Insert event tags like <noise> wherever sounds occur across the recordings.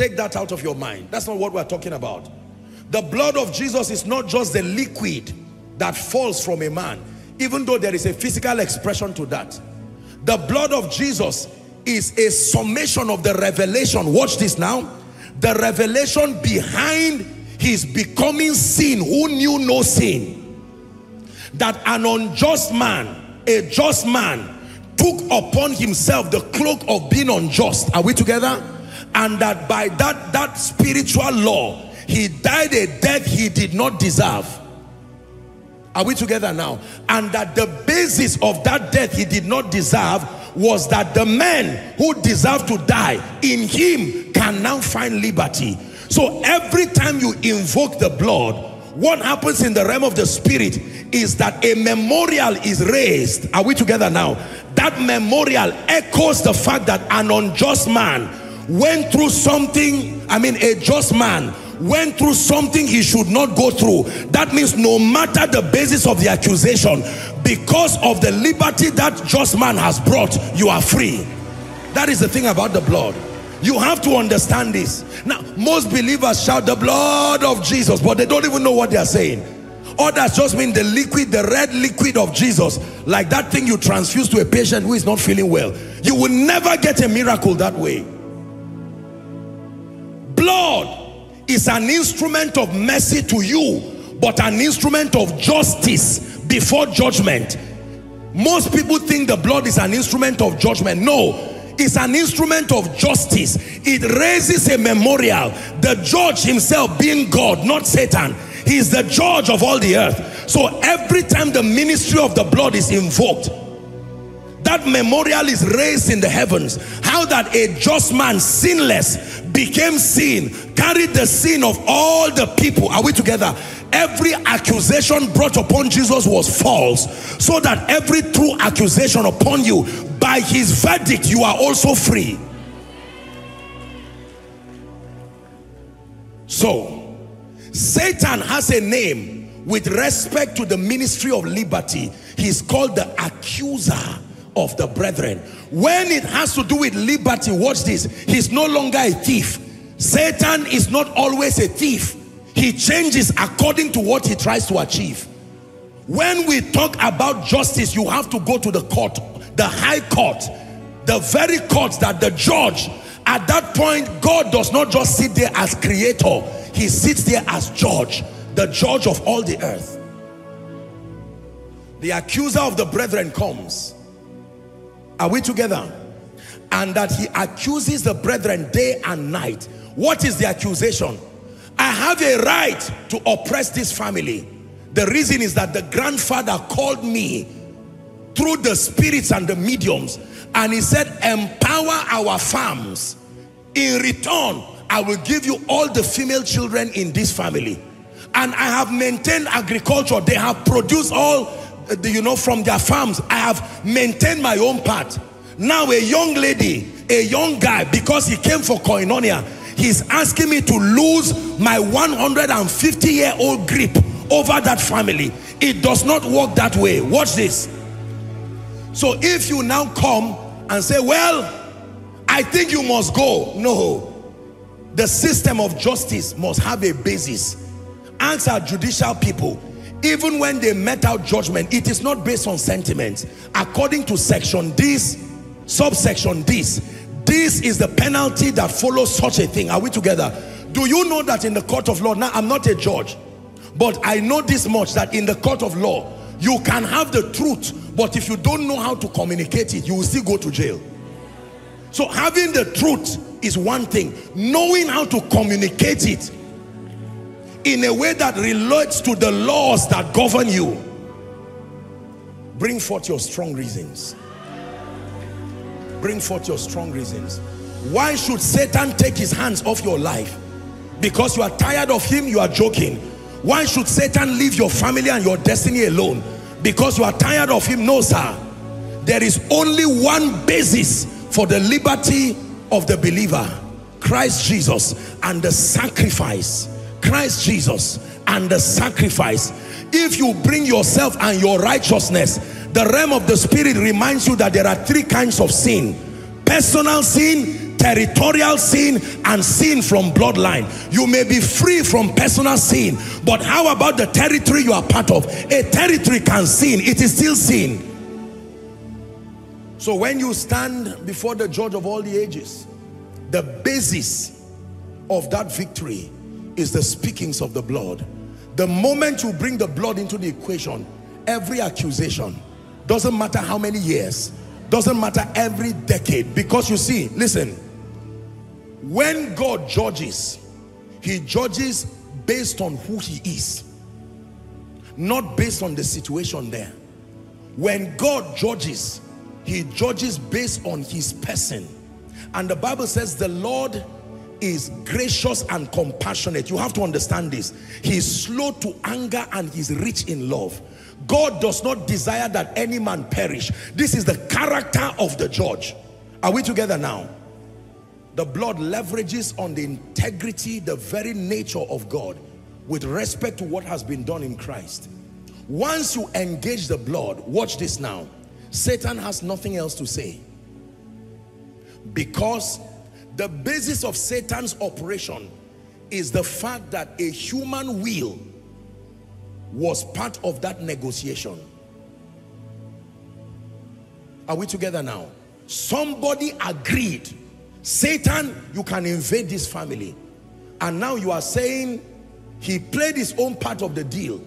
Take that out of your mind. That's not what we're talking about. The blood of Jesus is not just the liquid that falls from a man, even though there is a physical expression to that. The blood of Jesus is a summation of the revelation. Watch this now. The revelation behind his becoming sin who knew no sin. That an unjust man, a just man, took upon himself the cloak of being unjust. Are we together? And that by that, that spiritual law, he died a death he did not deserve. Are we together now? And that the basis of that death he did not deserve was that the man who deserved to die in him can now find liberty. So every time you invoke the blood, what happens in the realm of the spirit is that a memorial is raised. Are we together now? That memorial echoes the fact that an unjust man went through something, I mean a just man went through something he should not go through. That means no matter the basis of the accusation, because of the liberty that just man has brought, you are free. That is the thing about the blood. You have to understand this. Now, most believers shout the blood of Jesus, but they don't even know what they are saying. Others just mean the liquid, the red liquid of Jesus, like that thing you transfuse to a patient who is not feeling well. You will never get a miracle that way. Blood is an instrument of mercy to you, but an instrument of justice before judgment. Most people think the blood is an instrument of judgment. No, it's an instrument of justice. It raises a memorial. The judge himself being God, not Satan. He is the judge of all the earth. So every time the ministry of the blood is invoked, that memorial is raised in the heavens. How that a just man, sinless, became sin, carried the sin of all the people. Are we together? Every accusation brought upon Jesus was false. So that every true accusation upon you by his verdict you are also free so satan has a name with respect to the ministry of liberty he's called the accuser of the brethren. When it has to do with liberty watch this. He's no longer a thief. Satan is not always a thief. He changes according to what he tries to achieve. When we talk about justice you have to go to the court the high court, the very court that the judge, at that point, God does not just sit there as creator, he sits there as judge, the judge of all the earth. The accuser of the brethren comes. Are we together? And that he accuses the brethren day and night. What is the accusation? I have a right to oppress this family. The reason is that the grandfather called me through the spirits and the mediums and he said empower our farms in return I will give you all the female children in this family and I have maintained agriculture they have produced all you know from their farms I have maintained my own part now a young lady a young guy because he came for koinonia he's asking me to lose my 150 year old grip over that family it does not work that way watch this so if you now come and say, well, I think you must go. No. The system of justice must have a basis. Answer judicial people, even when they met out judgment, it is not based on sentiments. According to section this, subsection this, this is the penalty that follows such a thing. Are we together? Do you know that in the court of law, now I'm not a judge, but I know this much that in the court of law, you can have the truth, but if you don't know how to communicate it, you will still go to jail. So having the truth is one thing. Knowing how to communicate it in a way that relates to the laws that govern you. Bring forth your strong reasons. Bring forth your strong reasons. Why should Satan take his hands off your life? Because you are tired of him, you are joking. Why should Satan leave your family and your destiny alone? Because you are tired of him? No, sir. There is only one basis for the liberty of the believer. Christ Jesus and the sacrifice. Christ Jesus and the sacrifice. If you bring yourself and your righteousness, the realm of the spirit reminds you that there are three kinds of sin. Personal sin, territorial sin and sin from bloodline you may be free from personal sin but how about the territory you are part of a territory can sin it is still sin so when you stand before the judge of all the ages the basis of that victory is the speakings of the blood the moment you bring the blood into the equation every accusation doesn't matter how many years doesn't matter every decade because you see listen when God judges, he judges based on who he is, not based on the situation there. When God judges, he judges based on his person. And the Bible says the Lord is gracious and compassionate. You have to understand this. He is slow to anger and he's rich in love. God does not desire that any man perish. This is the character of the judge. Are we together now? The blood leverages on the integrity, the very nature of God with respect to what has been done in Christ. Once you engage the blood, watch this now. Satan has nothing else to say. Because the basis of Satan's operation is the fact that a human will was part of that negotiation. Are we together now? Somebody agreed Satan, you can invade this family. And now you are saying he played his own part of the deal.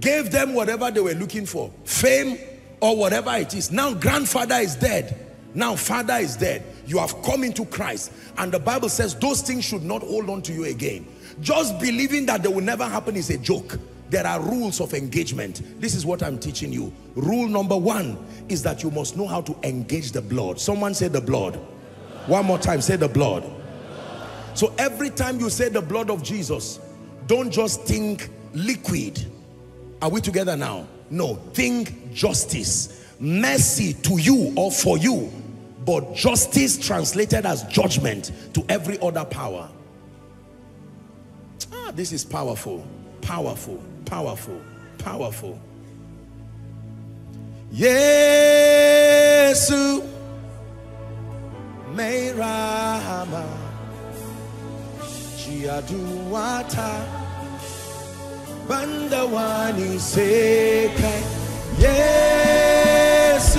Gave them whatever they were looking for. Fame or whatever it is. Now grandfather is dead. Now father is dead. You have come into Christ. And the Bible says those things should not hold on to you again. Just believing that they will never happen is a joke. There are rules of engagement. This is what I'm teaching you. Rule number one is that you must know how to engage the blood. Someone say the blood. One more time, say the blood. So every time you say the blood of Jesus, don't just think liquid. Are we together now? No, think justice. Mercy to you or for you, but justice translated as judgment to every other power. Ah, this is powerful, powerful, powerful, powerful. Yes may Rama Jiaduata Bandawani Sekai. Yesu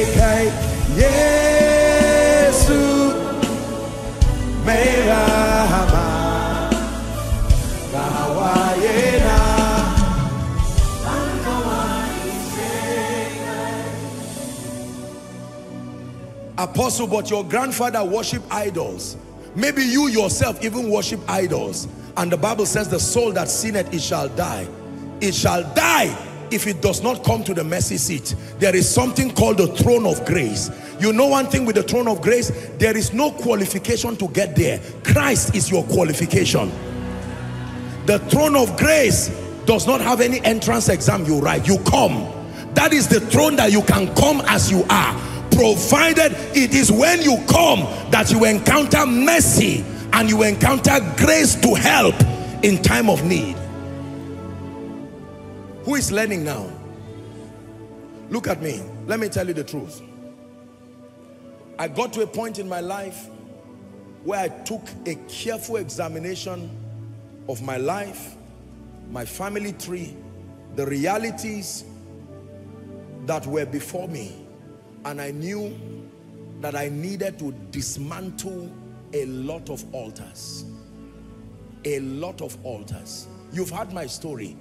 apostle but your grandfather worship idols maybe you yourself even worship idols and the Bible says the soul that sinneth, it shall die. It shall die if it does not come to the mercy seat. There is something called the throne of grace. You know one thing with the throne of grace, there is no qualification to get there. Christ is your qualification. The throne of grace does not have any entrance exam you write. You come. That is the throne that you can come as you are. Provided it is when you come that you encounter mercy and you encounter grace to help in time of need. Who is learning now? Look at me. Let me tell you the truth. I got to a point in my life where I took a careful examination of my life, my family tree, the realities that were before me. And I knew that I needed to dismantle a lot of altars a lot of altars you've heard my story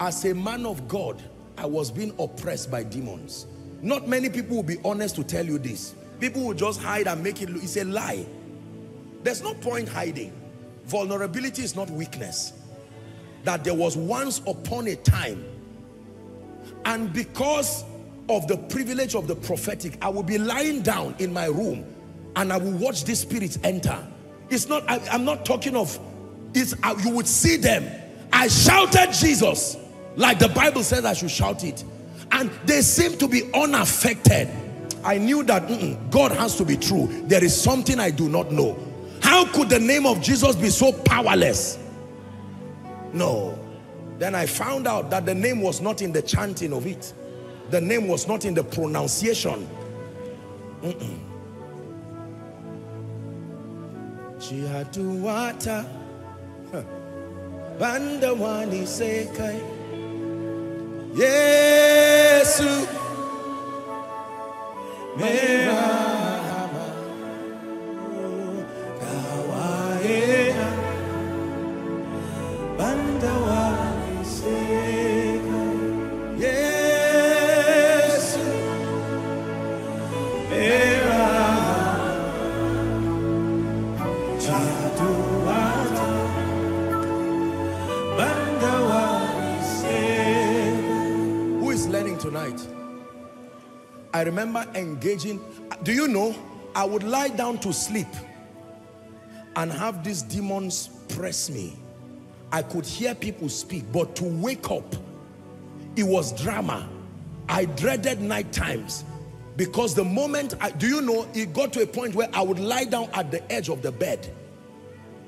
as a man of God I was being oppressed by demons. Not many people will be honest to tell you this. People will just hide and make it look, it's a lie. There's no point hiding. Vulnerability is not weakness. That there was once upon a time and because of the privilege of the prophetic, I will be lying down in my room and I will watch these spirits enter. It's not, I, am not talking of, it's, uh, you would see them. I shouted Jesus like the Bible says I should shout it. And they seem to be unaffected. I knew that mm -mm, God has to be true. There is something I do not know. How could the name of Jesus be so powerless? No. Then I found out that the name was not in the chanting of it. The name was not in the pronunciation. Mm -mm. Bandawani Sekai. Yesu tonight? I remember engaging, do you know, I would lie down to sleep and have these demons press me. I could hear people speak, but to wake up, it was drama. I dreaded night times because the moment, I, do you know, it got to a point where I would lie down at the edge of the bed.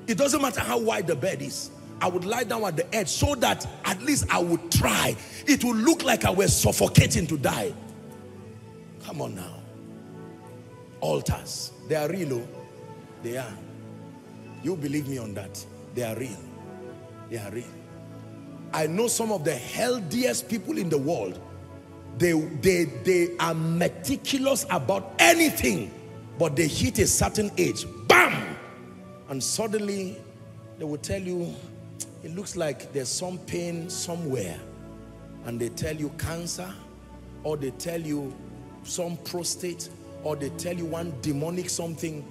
It doesn't matter how wide the bed is. I would lie down at the edge so that at least I would try. It would look like I was suffocating to die. Come on now. Altars. They are real. Oh. They are. You believe me on that. They are real. They are real. I know some of the healthiest people in the world. They, they, they are meticulous about anything. But they hit a certain age. Bam! And suddenly they will tell you, it looks like there's some pain somewhere. And they tell you cancer. Or they tell you some prostate or they tell you one demonic something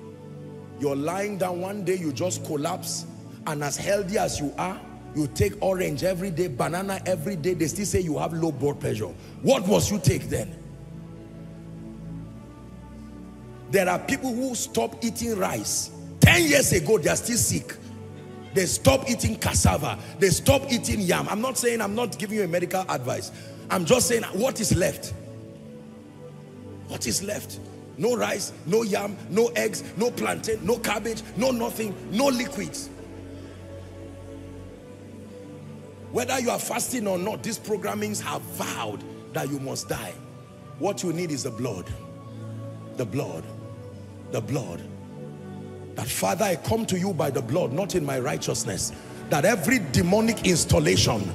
you're lying down one day you just collapse and as healthy as you are you take orange every day banana every day they still say you have low blood pressure what must you take then there are people who stop eating rice 10 years ago they are still sick they stop eating cassava they stop eating yam i'm not saying i'm not giving you a medical advice i'm just saying what is left what is left? No rice, no yam, no eggs, no plantain, no cabbage, no nothing, no liquids. Whether you are fasting or not, these programmings have vowed that you must die. What you need is the blood. The blood. The blood. That Father, I come to you by the blood, not in my righteousness. That every demonic installation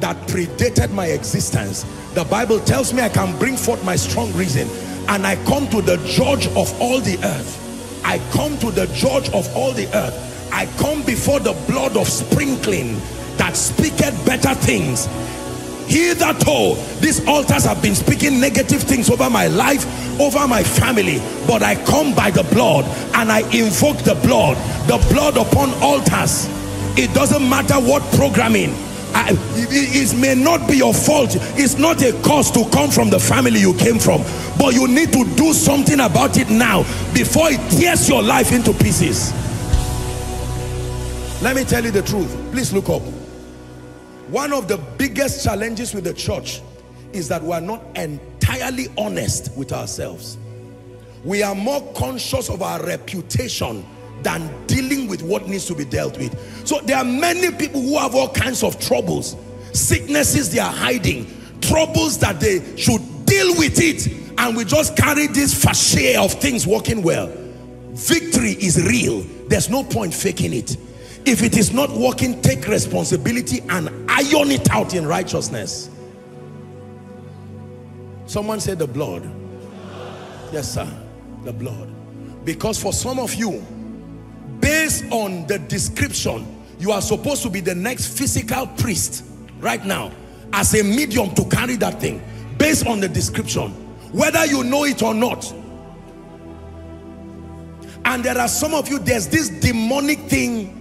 that predated my existence, the Bible tells me I can bring forth my strong reason and I come to the judge of all the earth. I come to the judge of all the earth. I come before the blood of sprinkling that speaketh better things. Hitherto, these altars have been speaking negative things over my life, over my family. But I come by the blood and I invoke the blood. The blood upon altars. It doesn't matter what programming I, it, it, may not be your fault it's not a cause to come from the family you came from but you need to do something about it now before it tears your life into pieces let me tell you the truth please look up one of the biggest challenges with the church is that we are not entirely honest with ourselves we are more conscious of our reputation than dealing with what needs to be dealt with. So there are many people who have all kinds of troubles, sicknesses they are hiding, troubles that they should deal with it and we just carry this facade of things working well. Victory is real. There's no point faking it. If it is not working, take responsibility and iron it out in righteousness. Someone said the blood. Yes, sir. The blood. Because for some of you, based on the description you are supposed to be the next physical priest right now as a medium to carry that thing based on the description whether you know it or not and there are some of you there's this demonic thing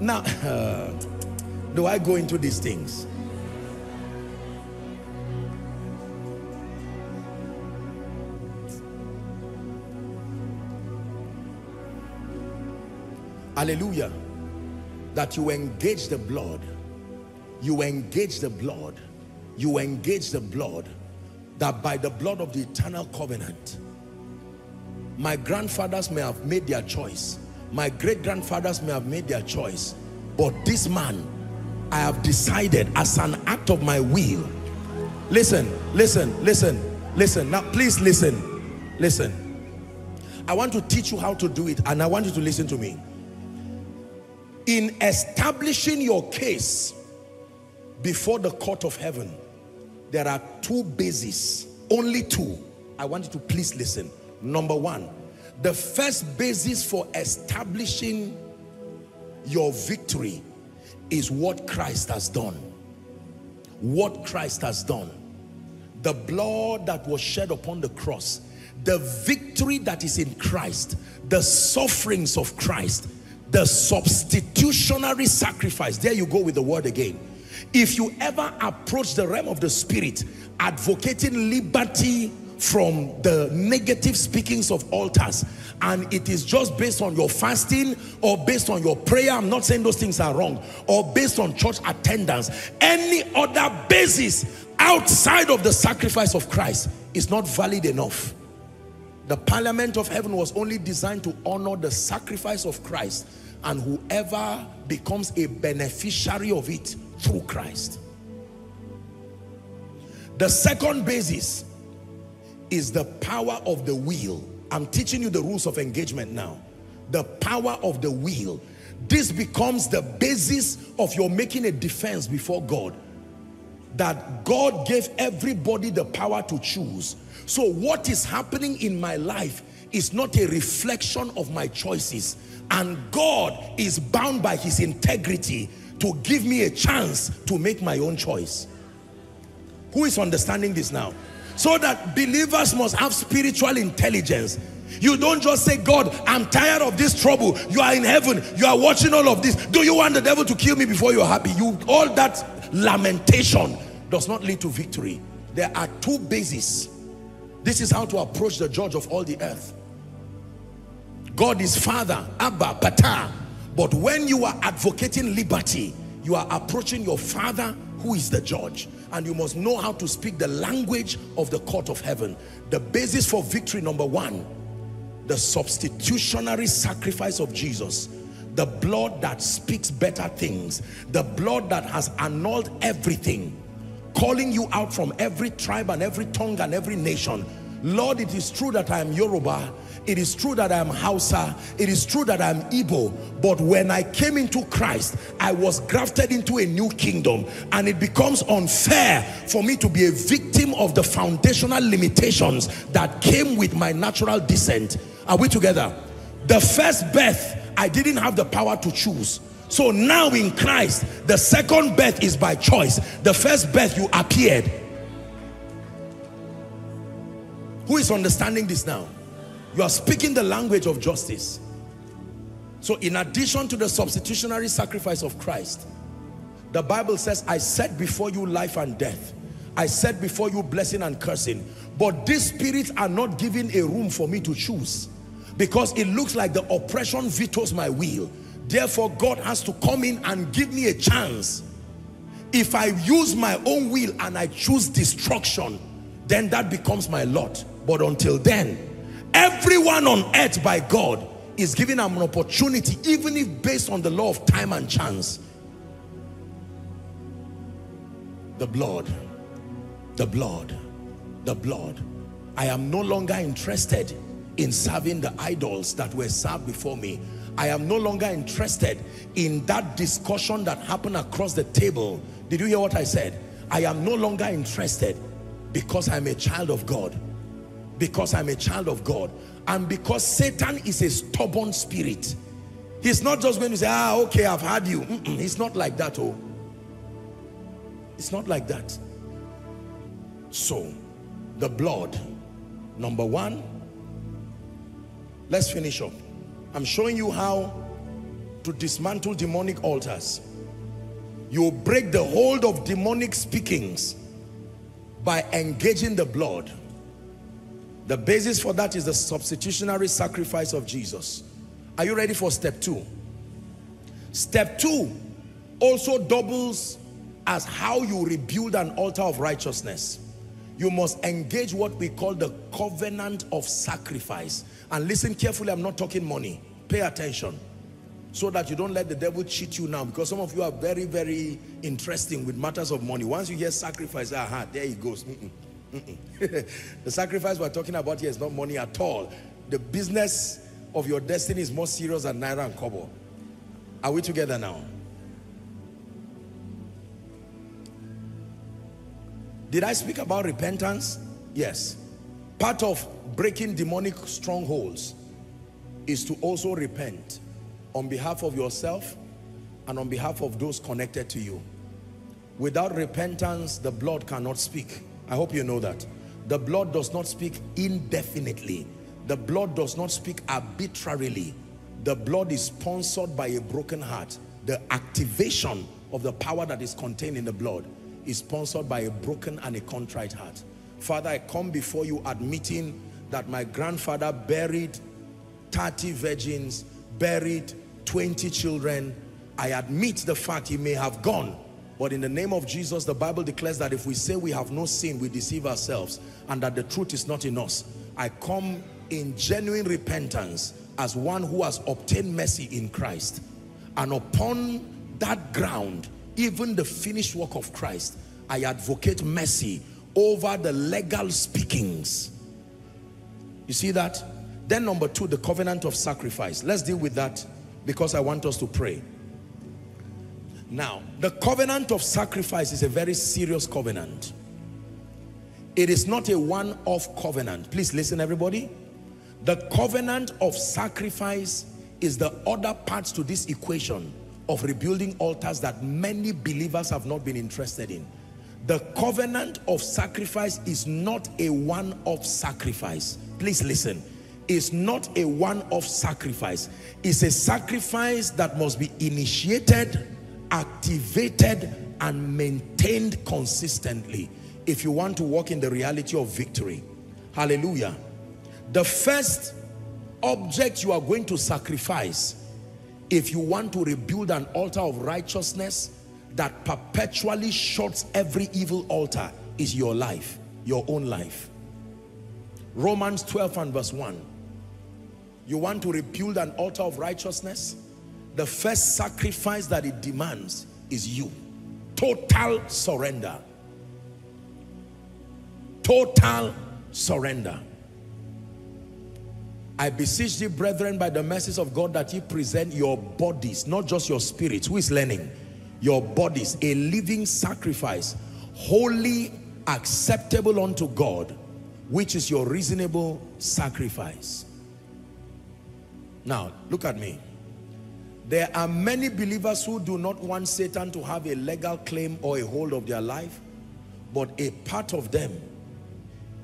now uh, <laughs> do I go into these things? Hallelujah. That you engage the blood. You engage the blood. You engage the blood. That by the blood of the eternal covenant my grandfathers may have made their choice my great-grandfathers may have made their choice but this man I have decided as an act of my will. Listen listen listen listen. Now please listen listen. I want to teach you how to do it and I want you to listen to me. In establishing your case before the court of heaven there are two bases only two. I want you to please listen. Number one the first basis for establishing your victory is what Christ has done. What Christ has done. The blood that was shed upon the cross the victory that is in Christ the sufferings of Christ the substitutionary sacrifice. There you go with the word again. If you ever approach the realm of the spirit advocating liberty from the negative speakings of altars. And it is just based on your fasting or based on your prayer. I'm not saying those things are wrong. Or based on church attendance. Any other basis outside of the sacrifice of christ is not valid enough. The parliament of heaven was only designed to honor the sacrifice of christ and whoever becomes a beneficiary of it through Christ. The second basis is the power of the will. I'm teaching you the rules of engagement now. The power of the will. This becomes the basis of your making a defense before God. That God gave everybody the power to choose. So what is happening in my life is not a reflection of my choices. And God is bound by his integrity to give me a chance to make my own choice. Who is understanding this now? So that believers must have spiritual intelligence. You don't just say, God, I'm tired of this trouble. You are in heaven. You are watching all of this. Do you want the devil to kill me before you're happy? You All that lamentation does not lead to victory. There are two bases. This is how to approach the judge of all the earth. God is Father, Abba, Pata. But when you are advocating liberty, you are approaching your Father who is the judge. And you must know how to speak the language of the court of heaven. The basis for victory, number one, the substitutionary sacrifice of Jesus. The blood that speaks better things. The blood that has annulled everything. Calling you out from every tribe and every tongue and every nation Lord it is true that I am Yoruba it is true that I'm Hausa. It is true that I'm Igbo. But when I came into Christ, I was grafted into a new kingdom. And it becomes unfair for me to be a victim of the foundational limitations that came with my natural descent. Are we together? The first birth, I didn't have the power to choose. So now in Christ, the second birth is by choice. The first birth, you appeared. Who is understanding this now? You are speaking the language of justice. So in addition to the substitutionary sacrifice of Christ, the Bible says, I set before you life and death. I set before you blessing and cursing. But these spirits are not giving a room for me to choose. Because it looks like the oppression vetoes my will. Therefore, God has to come in and give me a chance. If I use my own will and I choose destruction, then that becomes my lot. But until then, Everyone on earth by God is given an opportunity, even if based on the law of time and chance. The blood, the blood, the blood. I am no longer interested in serving the idols that were served before me. I am no longer interested in that discussion that happened across the table. Did you hear what I said? I am no longer interested because I'm a child of God because I'm a child of God and because Satan is a stubborn spirit he's not just going to say ah okay I've had you mm -mm, he's not like that oh It's not like that. So, the blood, number one, let's finish up. I'm showing you how to dismantle demonic altars. You break the hold of demonic speakings by engaging the blood. The basis for that is the substitutionary sacrifice of Jesus. Are you ready for step two? Step two also doubles as how you rebuild an altar of righteousness. You must engage what we call the covenant of sacrifice. And listen carefully, I'm not talking money. Pay attention. So that you don't let the devil cheat you now. Because some of you are very, very interesting with matters of money. Once you hear sacrifice, aha, there he goes. -mm, mm <laughs> the sacrifice we're talking about here is not money at all. The business of your destiny is more serious than Naira and Kobo. Are we together now? Did I speak about repentance? Yes. Part of breaking demonic strongholds is to also repent on behalf of yourself and on behalf of those connected to you. Without repentance, the blood cannot speak. I hope you know that. The blood does not speak indefinitely. The blood does not speak arbitrarily. The blood is sponsored by a broken heart. The activation of the power that is contained in the blood is sponsored by a broken and a contrite heart. Father, I come before you admitting that my grandfather buried 30 virgins, buried 20 children. I admit the fact he may have gone, but in the name of Jesus, the Bible declares that if we say we have no sin, we deceive ourselves and that the truth is not in us. I come in genuine repentance as one who has obtained mercy in Christ. And upon that ground, even the finished work of Christ, I advocate mercy over the legal speakings. You see that? Then number two, the covenant of sacrifice. Let's deal with that because I want us to pray. Now, the covenant of sacrifice is a very serious covenant. It is not a one-off covenant. Please listen everybody. The covenant of sacrifice is the other parts to this equation of rebuilding altars that many believers have not been interested in. The covenant of sacrifice is not a one-off sacrifice. Please listen. It's not a one-off sacrifice. It's a sacrifice that must be initiated, activated, and maintained consistently if you want to walk in the reality of victory. Hallelujah. The first object you are going to sacrifice if you want to rebuild an altar of righteousness that perpetually shuts every evil altar is your life, your own life. Romans 12 and verse 1. You want to rebuild an altar of righteousness? The first sacrifice that it demands is you. Total surrender. Total surrender. I beseech thee, brethren, by the mercies of God, that ye present your bodies, not just your spirits. Who is learning? Your bodies, a living sacrifice, holy, acceptable unto God, which is your reasonable sacrifice. Now, look at me. There are many believers who do not want Satan to have a legal claim or a hold of their life, but a part of them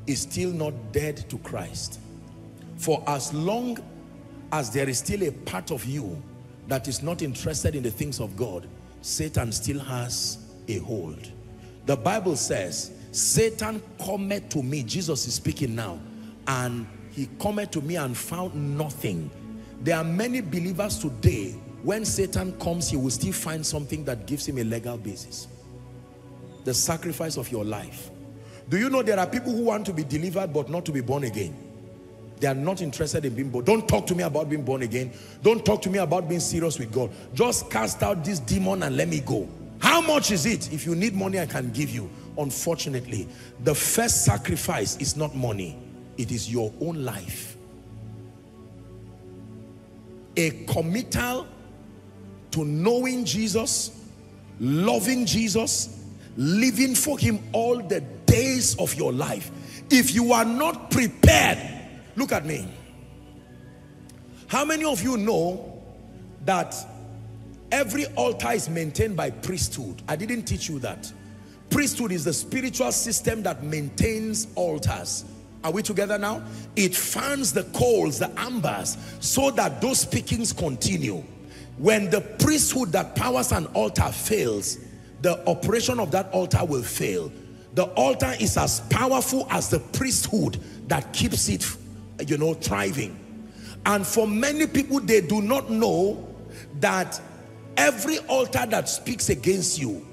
is still not dead to Christ. For as long as there is still a part of you that is not interested in the things of God, Satan still has a hold. The Bible says, Satan cometh to me, Jesus is speaking now, and he cometh to me and found nothing. There are many believers today, when Satan comes, he will still find something that gives him a legal basis. The sacrifice of your life. Do you know there are people who want to be delivered but not to be born again? They are not interested in being born. Don't talk to me about being born again. Don't talk to me about being serious with God. Just cast out this demon and let me go. How much is it? If you need money, I can give you. Unfortunately, the first sacrifice is not money. It is your own life. A committal to knowing Jesus, loving Jesus, living for him all the days of your life. If you are not prepared Look at me. How many of you know that every altar is maintained by priesthood? I didn't teach you that. priesthood is the spiritual system that maintains altars. Are we together now? It fans the coals, the ambers, so that those speakings continue. When the priesthood that powers an altar fails, the operation of that altar will fail. The altar is as powerful as the priesthood that keeps it, you know, thriving. And for many people, they do not know that every altar that speaks against you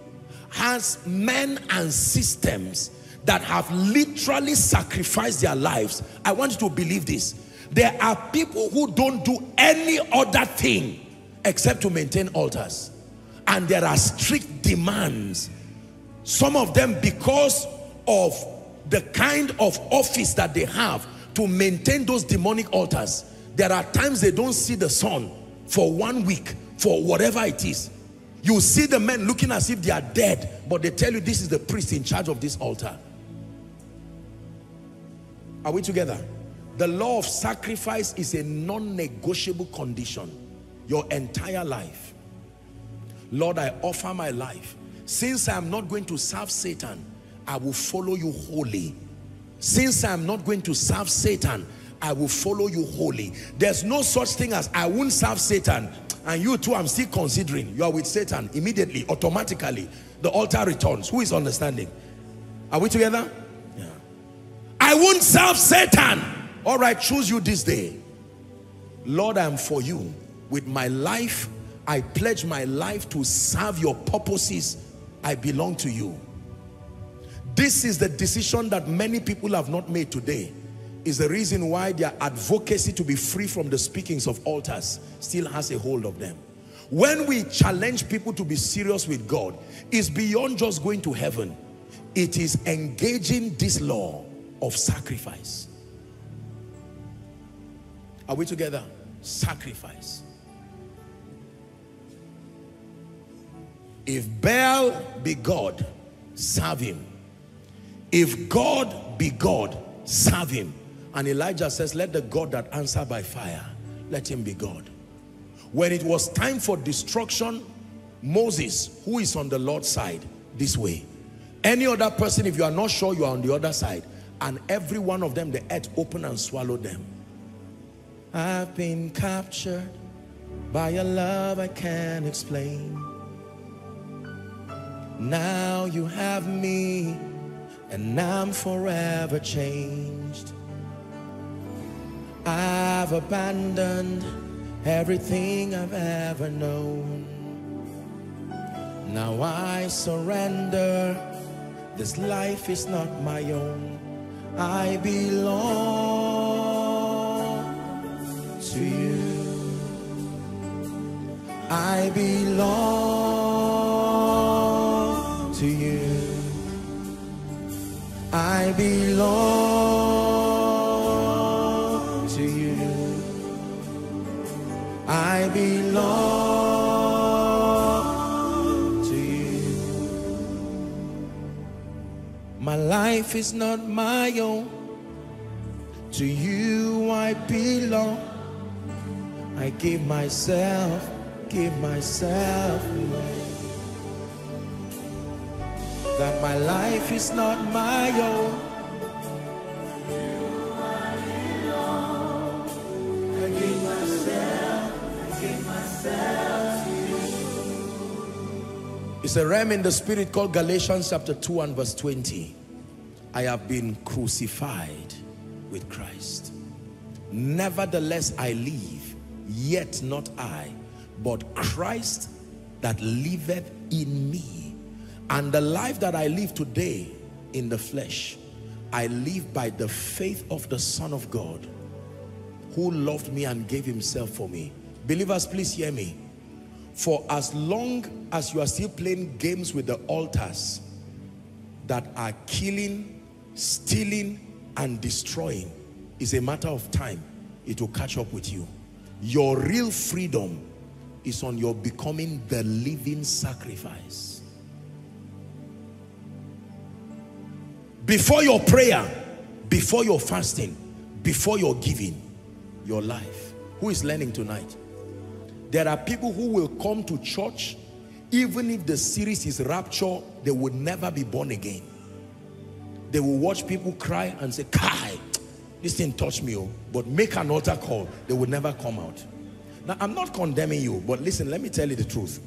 has men and systems that have literally sacrificed their lives. I want you to believe this. There are people who don't do any other thing except to maintain altars. And there are strict demands. Some of them because of the kind of office that they have to maintain those demonic altars. There are times they don't see the sun for one week, for whatever it is. You see the men looking as if they are dead, but they tell you this is the priest in charge of this altar. Are we together? The law of sacrifice is a non-negotiable condition your entire life. Lord, I offer my life. Since I am not going to serve Satan, I will follow you wholly. Since I am not going to serve Satan, I will follow you wholly. There's no such thing as I won't serve Satan. And you too I'm still considering. You are with Satan immediately automatically. The altar returns. Who is understanding? Are we together? Yeah. I won't serve Satan. All right choose you this day. Lord I am for you with my life I pledge my life to serve your purposes I belong to you this is the decision that many people have not made today is the reason why their advocacy to be free from the speakings of altars still has a hold of them. When we challenge people to be serious with God, it's beyond just going to heaven. It is engaging this law of sacrifice. Are we together? Sacrifice. If Baal be God, serve him. If God be God, serve him. And Elijah says, let the God that answer by fire, let him be God. When it was time for destruction, Moses, who is on the Lord's side, this way. Any other person, if you are not sure, you are on the other side. And every one of them, the earth opened and swallowed them. I've been captured by a love I can't explain. Now you have me, and I'm forever changed. I've abandoned everything I've ever known. Now I surrender. This life is not my own. I belong to you. I belong I belong to you. I belong to you. My life is not my own. To you I belong. I give myself, give myself away. That my life is not my own. I give myself, I give myself to you. It's a realm in the spirit called Galatians chapter 2 and verse 20. I have been crucified with Christ. Nevertheless I live, yet not I, but Christ that liveth in me. And the life that I live today in the flesh, I live by the faith of the Son of God who loved me and gave himself for me. Believers, please hear me. For as long as you are still playing games with the altars that are killing, stealing, and destroying, is a matter of time. It will catch up with you. Your real freedom is on your becoming the living sacrifice. Before your prayer, before your fasting, before your giving, your life. Who is learning tonight? There are people who will come to church even if the series is rapture, they will never be born again. They will watch people cry and say, Kai, this thing touched me, oh. but make an altar call. They will never come out. Now, I'm not condemning you, but listen, let me tell you the truth.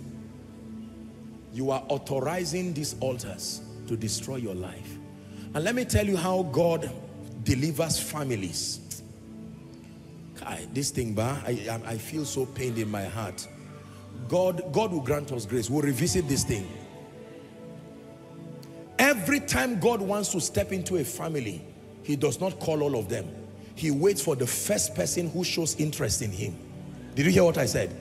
You are authorizing these altars to destroy your life. And let me tell you how God delivers families. This thing, bah, I, I feel so pained in my heart. God, God will grant us grace. We'll revisit this thing. Every time God wants to step into a family, he does not call all of them. He waits for the first person who shows interest in him. Did you hear what I said?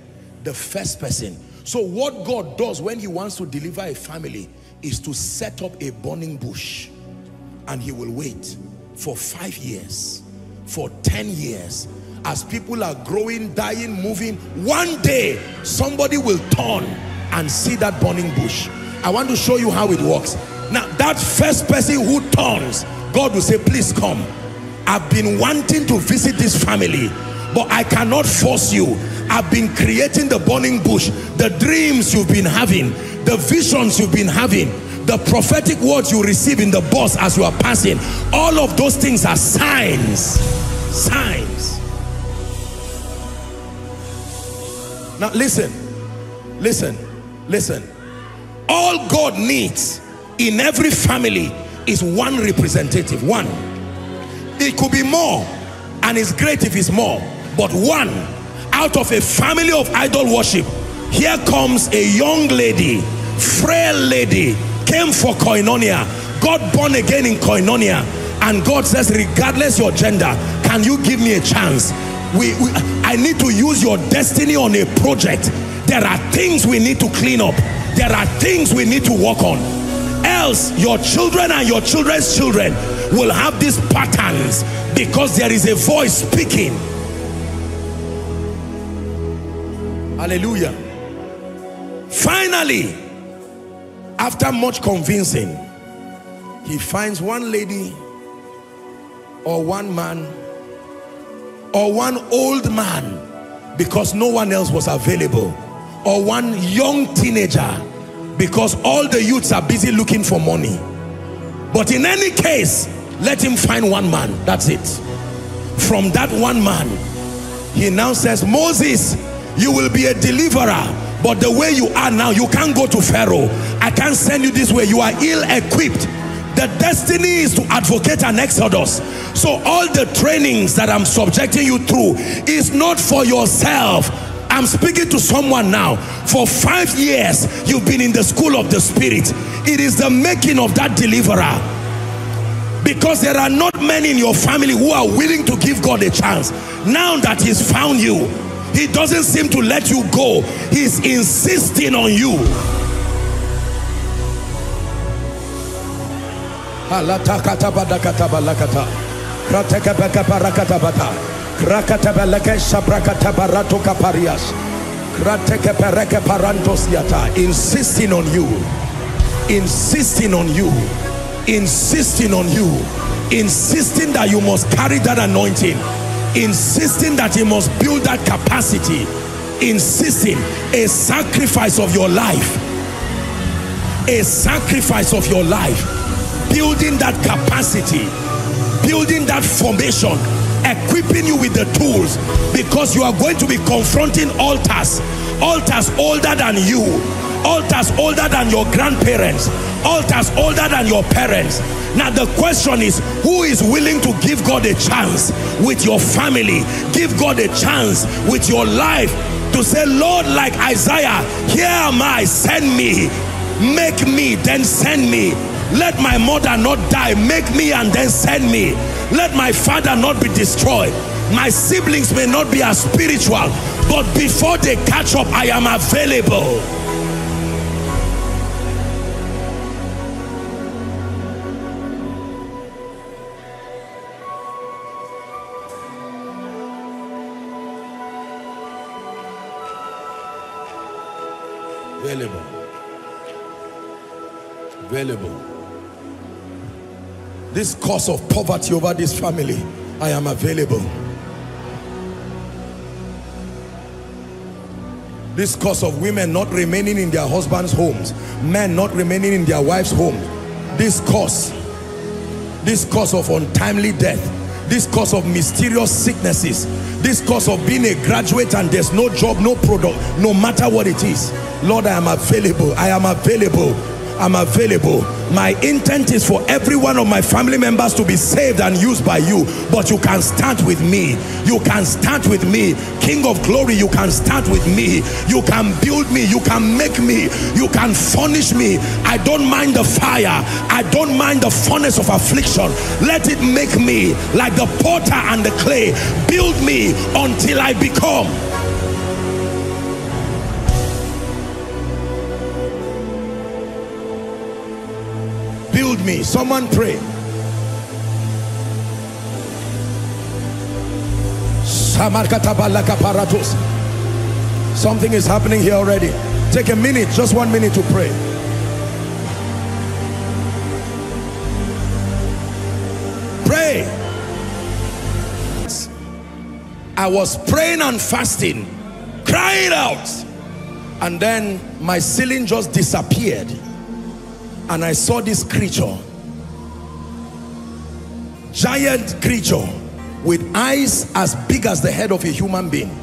The first person. So what God does when he wants to deliver a family is to set up a burning bush and he will wait for five years, for 10 years, as people are growing, dying, moving, one day somebody will turn and see that burning bush. I want to show you how it works. Now, that first person who turns, God will say, please come. I've been wanting to visit this family, but I cannot force you. I've been creating the burning bush, the dreams you've been having, the visions you've been having, the prophetic words you receive in the bus as you are passing. All of those things are signs. Signs. Now listen, listen, listen. All God needs in every family is one representative, one. It could be more and it's great if it's more, but one out of a family of idol worship, here comes a young lady, frail lady, came for koinonia, got born again in koinonia, and God says, regardless your gender, can you give me a chance? we, we I need to use your destiny on a project. There are things we need to clean up. There are things we need to work on. Else your children and your children's children will have these patterns because there is a voice speaking. Hallelujah. Finally after much convincing he finds one lady or one man or one old man because no one else was available or one young teenager because all the youths are busy looking for money. But in any case let him find one man. That's it. From that one man he now says Moses you will be a deliverer but the way you are now you can't go to Pharaoh I can't send you this way. You are ill-equipped. The destiny is to advocate an exodus. So all the trainings that i'm subjecting you through is not for yourself. I'm speaking to someone now. For five years you've been in the school of the spirit. It is the making of that deliverer. Because there are not many in your family who are willing to give god a chance. Now that he's found you he doesn't seem to let you go. He's insisting on you Parantos yata. Insisting on you. Insisting on you. Insisting on you. Insisting that you must carry that anointing. Insisting that you must build that capacity. Insisting a sacrifice of your life. A sacrifice of your life building that capacity building that formation equipping you with the tools because you are going to be confronting altars altars older than you altars older than your grandparents altars older than your parents. Now the question is who is willing to give God a chance with your family give God a chance with your life to say Lord like Isaiah here am I send me make me then send me let my mother not die. Make me and then send me. Let my father not be destroyed. My siblings may not be as spiritual but before they catch up I am available this cause of poverty over this family I am available This cause of women not remaining in their husbands' homes, men not remaining in their wives' homes. This cause, this cause of untimely death, this cause of mysterious sicknesses, this cause of being a graduate and there's no job, no product, no matter what it is. Lord, I am available. I am available. I'm available. My intent is for every one of my family members to be saved and used by you. But you can start with me. You can start with me. King of glory, you can start with me. You can build me. You can make me. You can furnish me. I don't mind the fire. I don't mind the furnace of affliction. Let it make me like the potter and the clay. Build me until I become. Build me. Someone pray. Something is happening here already. Take a minute, just one minute to pray. Pray. I was praying and fasting, crying out. And then my ceiling just disappeared and I saw this creature. Giant creature with eyes as big as the head of a human being.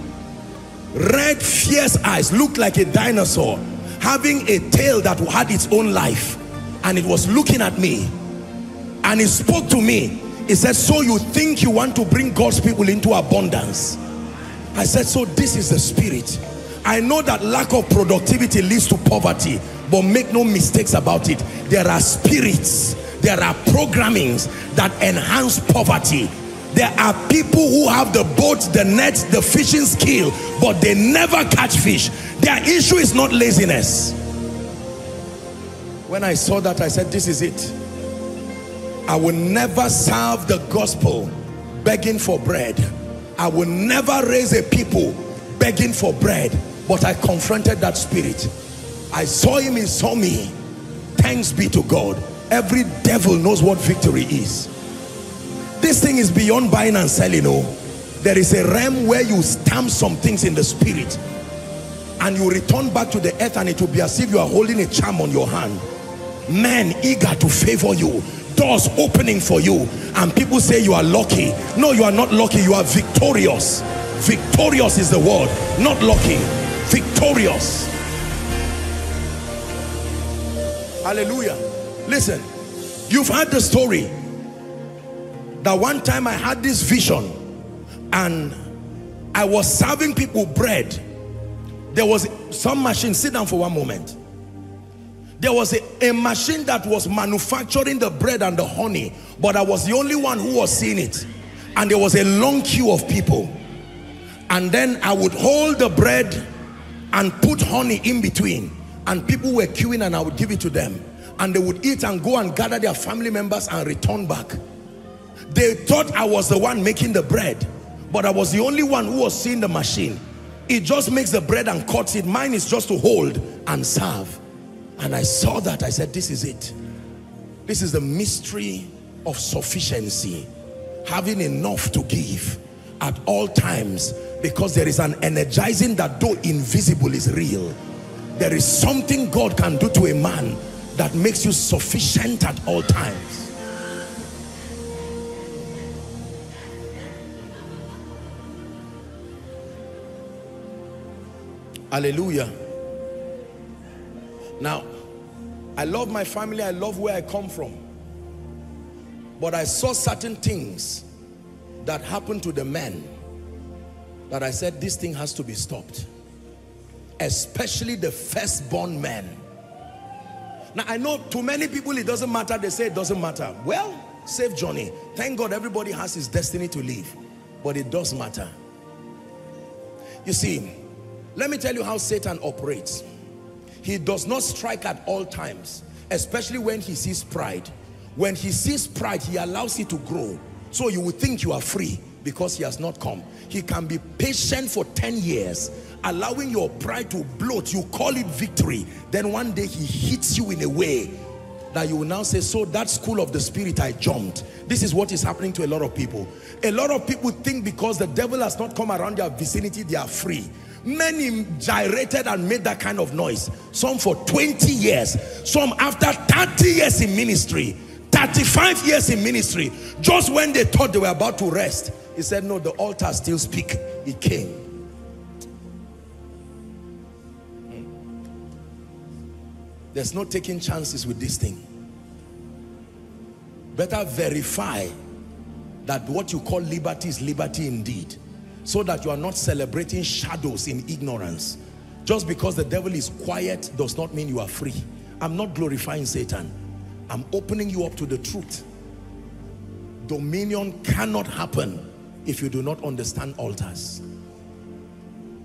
Red fierce eyes looked like a dinosaur having a tail that had its own life. And it was looking at me. And it spoke to me. It said so you think you want to bring God's people into abundance? I said so this is the spirit. I know that lack of productivity leads to poverty but make no mistakes about it. There are spirits there are programmings that enhance poverty. There are people who have the boat the net the fishing skill but they never catch fish. Their issue is not laziness. When I saw that I said this is it. I will never serve the gospel begging for bread. I will never raise a people begging for bread. But I confronted that spirit I saw him, he saw me. Thanks be to God. Every devil knows what victory is. This thing is beyond buying and selling. Oh, there is a realm where you stamp some things in the spirit and you return back to the earth and it will be as if you are holding a charm on your hand. Men eager to favor you, doors opening for you, and people say you are lucky. No, you are not lucky, you are victorious. Victorious is the word, not lucky. Victorious. Hallelujah. Listen, you've heard the story that one time I had this vision and I was serving people bread. There was some machine, sit down for one moment. There was a, a machine that was manufacturing the bread and the honey, but I was the only one who was seeing it. And there was a long queue of people. And then I would hold the bread and put honey in between and people were queuing and I would give it to them. And they would eat and go and gather their family members and return back. They thought I was the one making the bread but I was the only one who was seeing the machine. It just makes the bread and cuts it. Mine is just to hold and serve. And I saw that. I said this is it. This is the mystery of sufficiency having enough to give at all times because there is an energizing that though invisible is real there is something God can do to a man that makes you sufficient at all times. Hallelujah. Now, I love my family. I love where I come from. But I saw certain things that happened to the men that I said, this thing has to be stopped especially the firstborn men. Now, I know to many people it doesn't matter. They say it doesn't matter. Well, save Johnny. Thank God everybody has his destiny to live. But it does matter. You see, let me tell you how Satan operates. He does not strike at all times, especially when he sees pride. When he sees pride, he allows it to grow. So you would think you are free because he has not come. He can be patient for 10 years allowing your pride to bloat you call it victory then one day he hits you in a way that you will now say so that school of the spirit I jumped this is what is happening to a lot of people a lot of people think because the devil has not come around their vicinity they are free Many gyrated and made that kind of noise. Some for 20 years. Some after 30 years in ministry. 35 years in ministry. Just when they thought they were about to rest. He said, no, the altar still speak. He came. There's no taking chances with this thing. Better verify that what you call liberty is liberty indeed so that you are not celebrating shadows in ignorance. Just because the devil is quiet does not mean you are free. I'm not glorifying satan. I'm opening you up to the truth. Dominion cannot happen if you do not understand altars.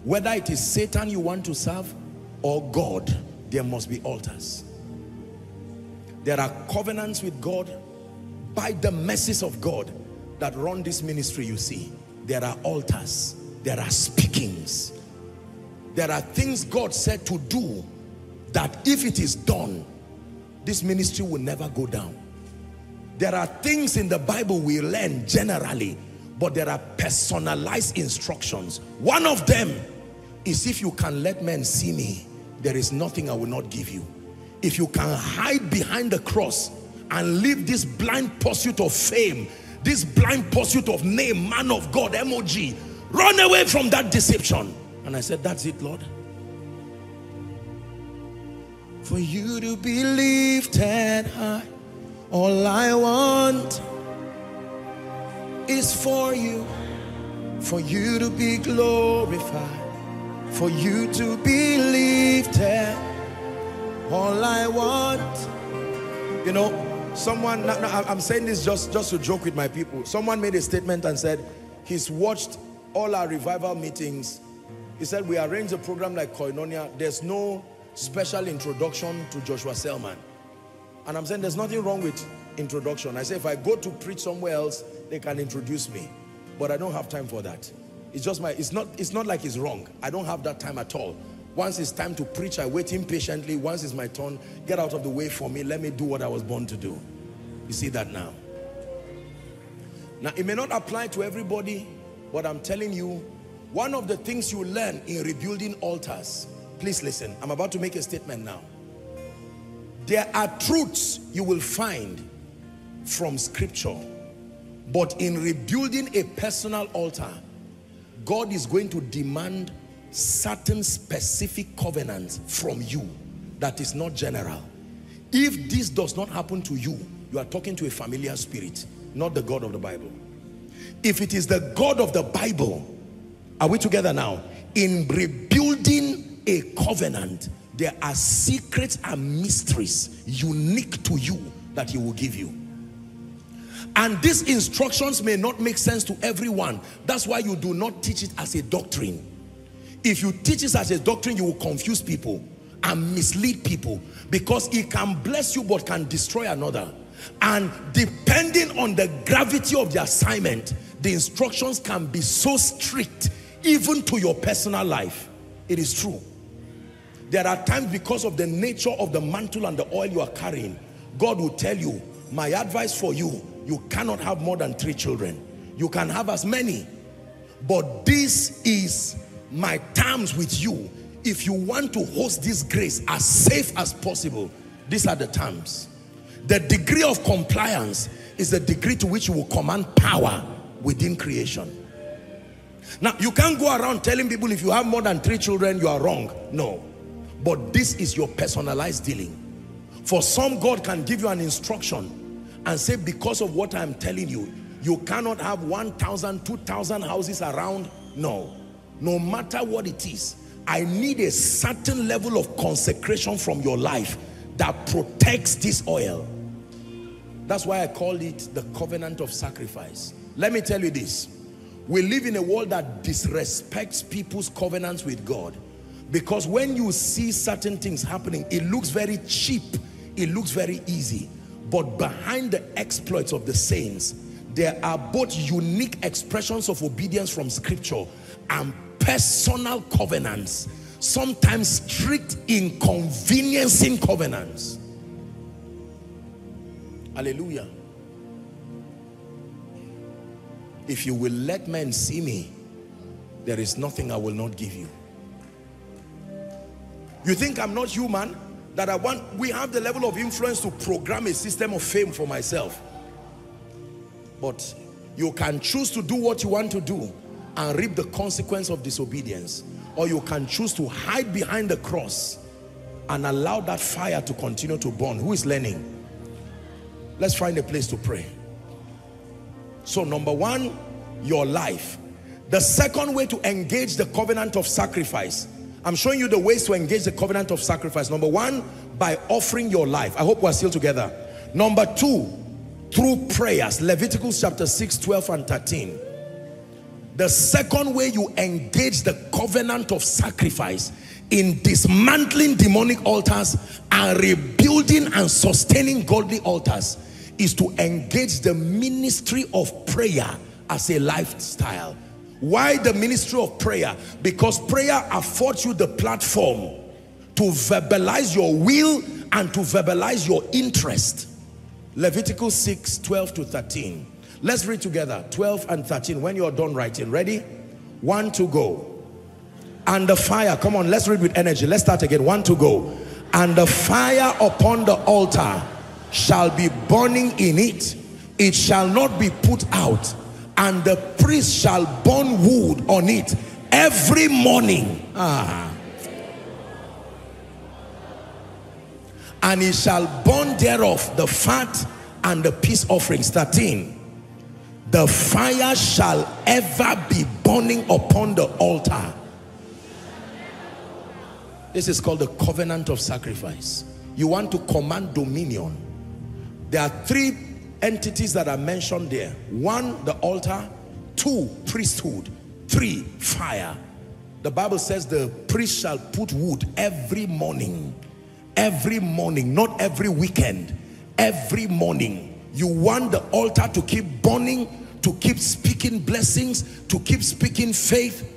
Whether it is satan you want to serve or god there must be altars. There are covenants with god by the mercies of god that run this ministry you see. There are altars. There are speakings. There are things God said to do that if it is done this ministry will never go down. There are things in the Bible we learn generally but there are personalized instructions. One of them is if you can let men see me there is nothing I will not give you if you can hide behind the cross and leave this blind pursuit of fame this blind pursuit of name, man of God, MOG. Run away from that deception. And I said, that's it, Lord. For you to be lifted high, all I want is for you. For you to be glorified, for you to be lifted. All I want, you know, Someone, no, no, I'm saying this just, just to joke with my people. Someone made a statement and said, he's watched all our revival meetings. He said, we arrange a program like Koinonia. There's no special introduction to Joshua Selman. And I'm saying there's nothing wrong with introduction. I say if I go to preach somewhere else, they can introduce me. But I don't have time for that. It's just my, it's not, it's not like it's wrong. I don't have that time at all. Once it's time to preach, I wait impatiently. Once it's my turn, get out of the way for me. Let me do what I was born to do. You see that now. Now, it may not apply to everybody, but I'm telling you, one of the things you learn in rebuilding altars, please listen, I'm about to make a statement now. There are truths you will find from scripture, but in rebuilding a personal altar, God is going to demand certain specific covenants from you that is not general. If this does not happen to you, you are talking to a familiar spirit, not the God of the Bible. If it is the God of the Bible, are we together now? In rebuilding a covenant, there are secrets and mysteries unique to you that he will give you. And these instructions may not make sense to everyone. That's why you do not teach it as a doctrine. If you teach it as a doctrine, you will confuse people and mislead people because it can bless you but can destroy another. And depending on the gravity of the assignment, the instructions can be so strict even to your personal life. It is true. There are times because of the nature of the mantle and the oil you are carrying, God will tell you, my advice for you, you cannot have more than three children. You can have as many. But this is my terms with you. If you want to host this grace as safe as possible these are the terms. The degree of compliance is the degree to which you will command power within creation. Now you can't go around telling people if you have more than three children you are wrong. No. But this is your personalized dealing. For some God can give you an instruction and say because of what I'm telling you you cannot have 1,000 2,000 houses around no no matter what it is, I need a certain level of consecration from your life that protects this oil. That's why I call it the covenant of sacrifice. Let me tell you this. We live in a world that disrespects people's covenants with God. Because when you see certain things happening, it looks very cheap. It looks very easy. But behind the exploits of the saints, there are both unique expressions of obedience from scripture and personal covenants, sometimes strict inconveniencing covenants. Hallelujah. If you will let men see me, there is nothing I will not give you. You think I'm not human? That I want, we have the level of influence to program a system of fame for myself. But you can choose to do what you want to do and reap the consequence of disobedience. Or you can choose to hide behind the cross and allow that fire to continue to burn. Who is learning? Let's find a place to pray. So number one, your life. The second way to engage the covenant of sacrifice. I'm showing you the ways to engage the covenant of sacrifice. Number one, by offering your life. I hope we're still together. Number two, through prayers. Leviticus chapter 6, 12 and 13. The second way you engage the covenant of sacrifice in dismantling demonic altars and rebuilding and sustaining godly altars is to engage the ministry of prayer as a lifestyle. Why the ministry of prayer? Because prayer affords you the platform to verbalize your will and to verbalize your interest. Leviticus 6, 12 to 13. Let's read together, 12 and 13. When you're done writing, ready? One to go. And the fire, come on, let's read with energy. Let's start again. One to go. And the fire upon the altar shall be burning in it. It shall not be put out. And the priest shall burn wood on it every morning. Ah. And he shall burn thereof the fat and the peace offerings. 13. The fire shall ever be burning upon the altar. This is called the covenant of sacrifice. You want to command dominion there are three entities that are mentioned there. One, the altar. Two, priesthood. Three, fire. The Bible says the priest shall put wood every morning. Every morning, not every weekend. Every morning. You want the altar to keep burning, to keep speaking blessings, to keep speaking faith.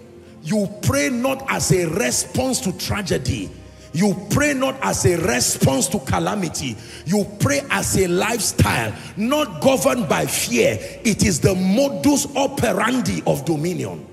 You pray not as a response to tragedy you pray not as a response to calamity. You pray as a lifestyle, not governed by fear. It is the modus operandi of dominion.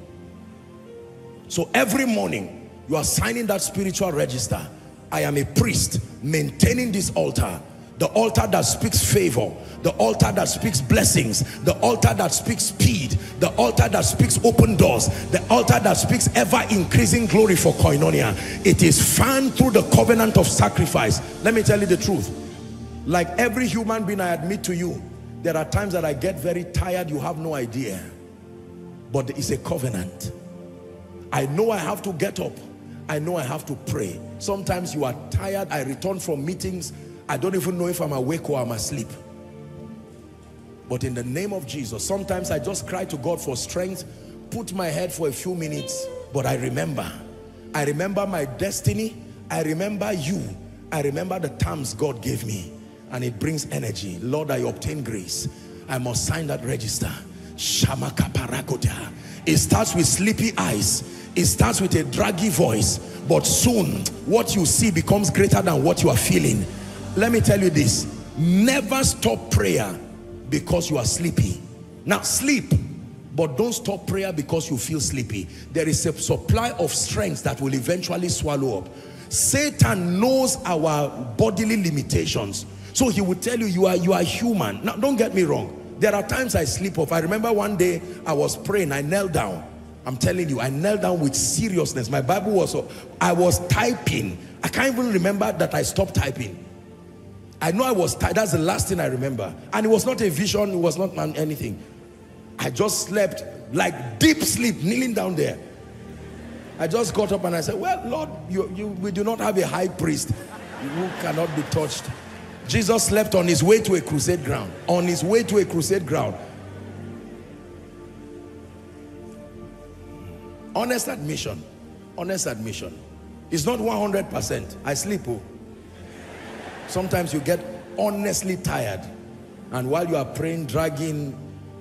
So every morning, you are signing that spiritual register. I am a priest maintaining this altar the altar that speaks favor the altar that speaks blessings the altar that speaks speed the altar that speaks open doors the altar that speaks ever increasing glory for koinonia. It is found through the covenant of sacrifice. Let me tell you the truth. Like every human being i admit to you there are times that i get very tired you have no idea. But it's a covenant. I know i have to get up. I know i have to pray. Sometimes you are tired i return from meetings I don't even know if I'm awake or I'm asleep. But in the name of Jesus, sometimes I just cry to God for strength, put my head for a few minutes, but I remember. I remember my destiny. I remember you. I remember the terms God gave me. And it brings energy. Lord, I obtain grace. I must sign that register. Shamaka. It starts with sleepy eyes. It starts with a draggy voice. But soon, what you see becomes greater than what you are feeling let me tell you this. Never stop prayer because you are sleepy. Now sleep but don't stop prayer because you feel sleepy. There is a supply of strength that will eventually swallow up. Satan knows our bodily limitations. So he will tell you you are you are human. Now don't get me wrong. There are times i sleep off. I remember one day i was praying i knelt down. I'm telling you i knelt down with seriousness. My bible was i was typing. I can't even remember that i stopped typing I know I was tired. That's the last thing I remember. And it was not a vision. It was not anything. I just slept like deep sleep, kneeling down there. I just got up and I said, well, Lord, you, you, we do not have a high priest who cannot be touched. Jesus slept on his way to a crusade ground. On his way to a crusade ground. Honest admission. Honest admission. It's not 100%. I sleep. Oh. Sometimes you get honestly tired. And while you are praying, dragging,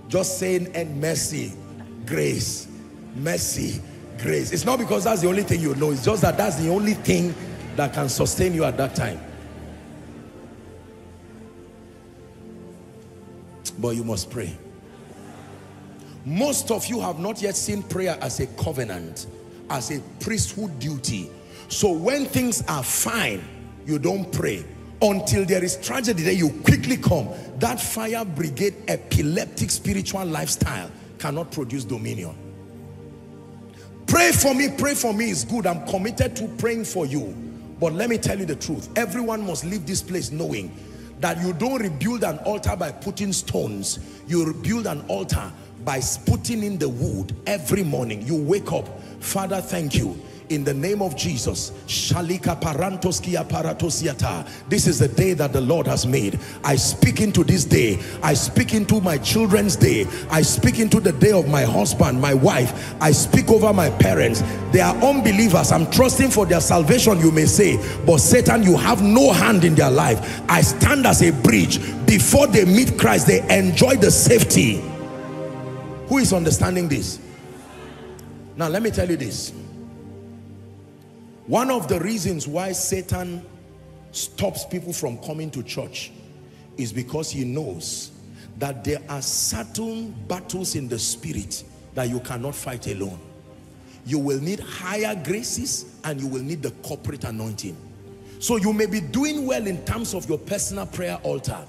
just saying, and mercy, grace, mercy, grace. It's not because that's the only thing you know. It's just that that's the only thing that can sustain you at that time. But you must pray. Most of you have not yet seen prayer as a covenant, as a priesthood duty So when things are fine, you don't pray. Until there is tragedy, then you quickly come. That fire brigade epileptic spiritual lifestyle cannot produce dominion. Pray for me, pray for me is good. I'm committed to praying for you. But let me tell you the truth. Everyone must leave this place knowing that you don't rebuild an altar by putting stones. You rebuild an altar by putting in the wood every morning. You wake up. Father, thank you in the name of Jesus. This is the day that the Lord has made. I speak into this day. I speak into my children's day. I speak into the day of my husband, my wife. I speak over my parents. They are unbelievers. I'm trusting for their salvation, you may say. But Satan, you have no hand in their life. I stand as a bridge. Before they meet Christ, they enjoy the safety. Who is understanding this? Now, let me tell you this one of the reasons why Satan stops people from coming to church is because he knows that there are certain battles in the spirit that you cannot fight alone. You will need higher graces and you will need the corporate anointing. So you may be doing well in terms of your personal prayer altar,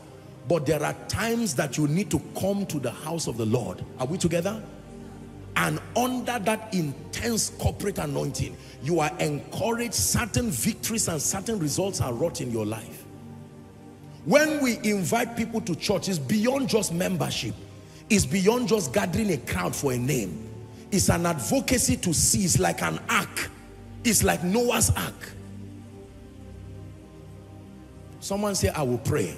but there are times that you need to come to the house of the Lord. Are we together? And under that intense corporate anointing, you are encouraged, certain victories and certain results are wrought in your life. When we invite people to church, it's beyond just membership. It's beyond just gathering a crowd for a name. It's an advocacy to see. It's like an ark. It's like Noah's ark. Someone say, I will pray.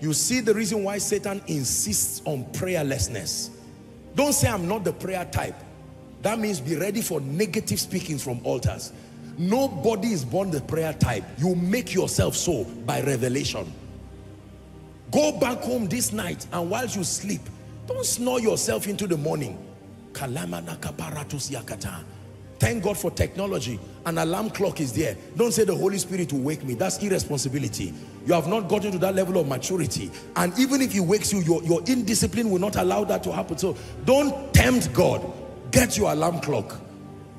You see the reason why Satan insists on prayerlessness don't say I'm not the prayer type. That means be ready for negative speakings from altars. Nobody is born the prayer type. You make yourself so by revelation. Go back home this night and while you sleep, don't snore yourself into the morning. Thank God for technology. An alarm clock is there. Don't say the Holy Spirit will wake me. That's irresponsibility. You have not gotten to that level of maturity. And even if he wakes you, your, your indiscipline will not allow that to happen. So don't tempt God. Get your alarm clock.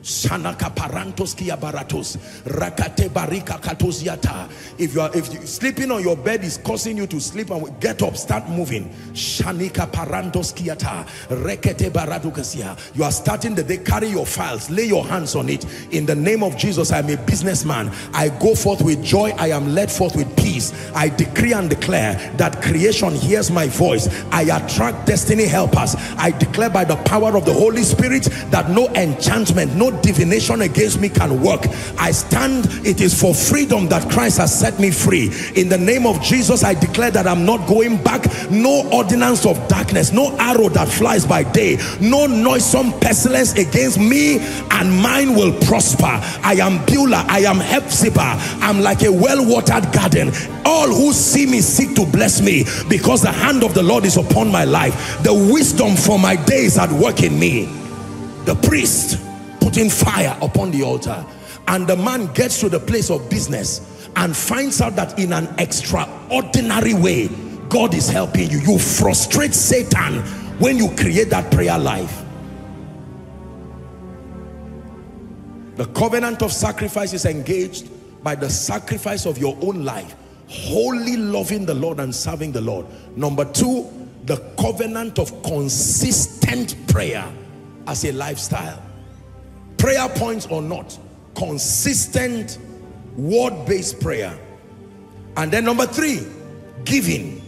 Sanaka parantos kia baratos. Rakate barika. If you are if you, sleeping on your bed is causing you to sleep and get up, start moving. Shanika parantos. Rekete baradukasia. You are starting the day, carry your files, lay your hands on it. In the name of Jesus, I am a businessman. I go forth with joy. I am led forth with peace. I decree and declare that creation hears my voice. I attract destiny helpers. I declare by the power of the Holy Spirit that no enchantment, divination against me can work. I stand, it is for freedom that Christ has set me free. In the name of Jesus, I declare that I'm not going back. No ordinance of darkness, no arrow that flies by day, no noisome pestilence against me and mine will prosper. I am Beulah, I am Hephzibah. I'm like a well-watered garden. All who see me seek to bless me because the hand of the Lord is upon my life. The wisdom for my days at work in me. The priest putting fire upon the altar. And the man gets to the place of business and finds out that in an extraordinary way God is helping you. You frustrate Satan when you create that prayer life. The covenant of sacrifice is engaged by the sacrifice of your own life wholly loving the Lord and serving the Lord. Number two the covenant of consistent prayer as a lifestyle prayer points or not consistent word-based prayer. And then number three giving.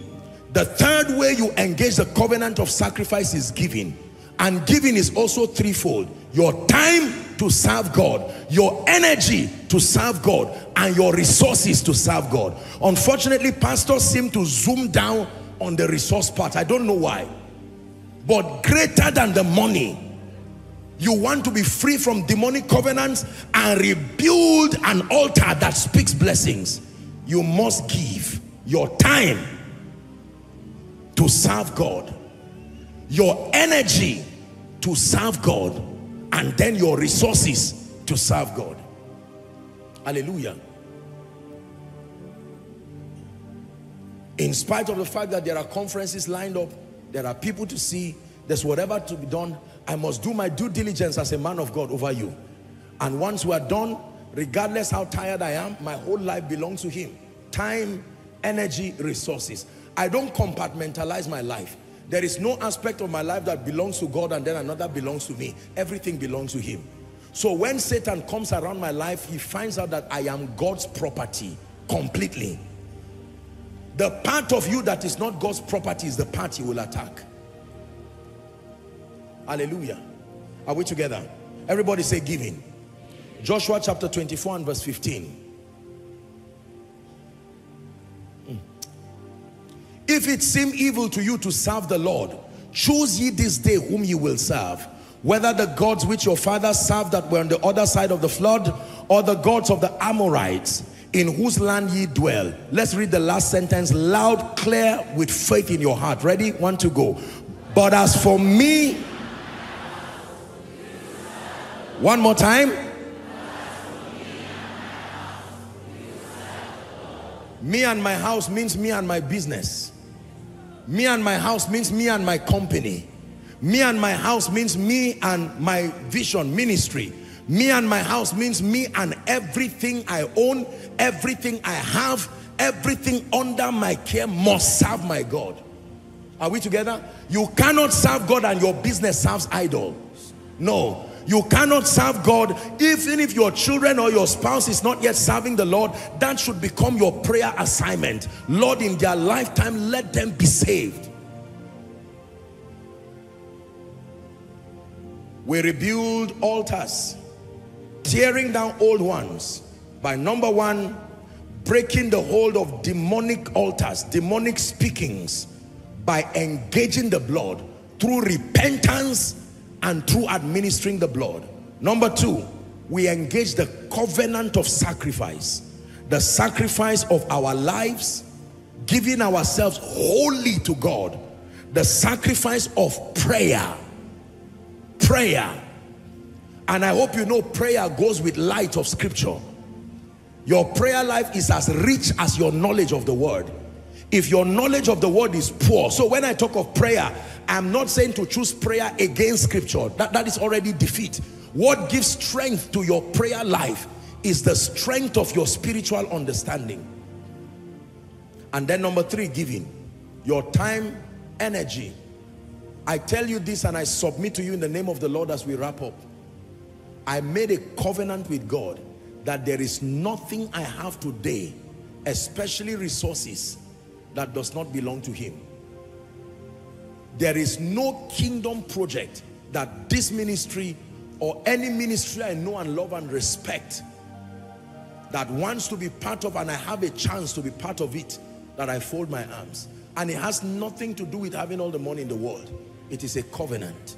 The third way you engage the covenant of sacrifice is giving. And giving is also threefold. Your time to serve God your energy to serve God and your resources to serve God. Unfortunately pastors seem to zoom down on the resource part. I don't know why. But greater than the money you want to be free from demonic covenants and rebuild an altar that speaks blessings. You must give your time to serve God your energy to serve God and then your resources to serve God. Hallelujah. In spite of the fact that there are conferences lined up there are people to see there's whatever to be done I must do my due diligence as a man of God over you. And once we are done, regardless how tired I am, my whole life belongs to him. Time, energy, resources. I don't compartmentalize my life. There is no aspect of my life that belongs to God and then another belongs to me. Everything belongs to him. So when Satan comes around my life, he finds out that I am God's property completely. The part of you that is not God's property is the part he will attack. Hallelujah. Are we together? Everybody say giving. Joshua chapter 24 and verse 15. Hmm. If it seem evil to you to serve the Lord, choose ye this day whom ye will serve. Whether the gods which your fathers served that were on the other side of the flood, or the gods of the Amorites, in whose land ye dwell. Let's read the last sentence loud, clear, with faith in your heart. Ready? One to go. But as for me, one more time. Me and my house means me and my business. Me and my house means me and my company. Me and my house means me and my vision ministry. Me and my house means me and everything I own, everything I have, everything under my care must serve my God. Are we together? You cannot serve God and your business serves idols. No. You cannot serve God even if your children or your spouse is not yet serving the Lord. That should become your prayer assignment. Lord, in their lifetime, let them be saved. We rebuild altars, tearing down old ones by number one, breaking the hold of demonic altars, demonic speakings by engaging the blood through repentance and through administering the blood. Number two, we engage the covenant of sacrifice, the sacrifice of our lives, giving ourselves wholly to God, the sacrifice of prayer, prayer. And I hope you know prayer goes with light of scripture. Your prayer life is as rich as your knowledge of the word. If your knowledge of the word is poor, so when I talk of prayer, I'm not saying to choose prayer against scripture. That, that is already defeat. What gives strength to your prayer life is the strength of your spiritual understanding. And then number three, giving. Your time, energy. I tell you this and I submit to you in the name of the Lord as we wrap up. I made a covenant with God that there is nothing I have today, especially resources, that does not belong to him. There is no kingdom project that this ministry or any ministry I know and love and respect that wants to be part of and I have a chance to be part of it that I fold my arms. And it has nothing to do with having all the money in the world. It is a covenant.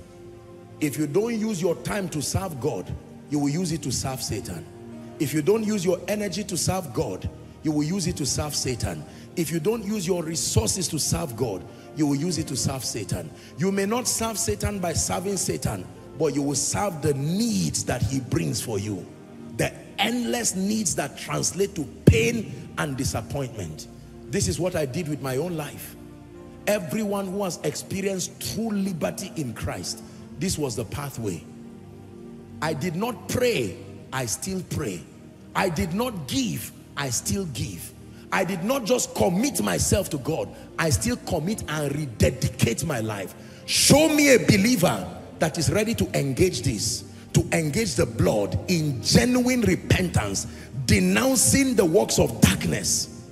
If you don't use your time to serve God you will use it to serve Satan. If you don't use your energy to serve God you will use it to serve Satan. If you don't use your resources to serve God you will use it to serve Satan. You may not serve Satan by serving Satan, but you will serve the needs that he brings for you. The endless needs that translate to pain and disappointment. This is what I did with my own life. Everyone who has experienced true liberty in Christ, this was the pathway. I did not pray, I still pray. I did not give, I still give. I did not just commit myself to God. I still commit and rededicate my life. Show me a believer that is ready to engage this, to engage the blood in genuine repentance, denouncing the works of darkness.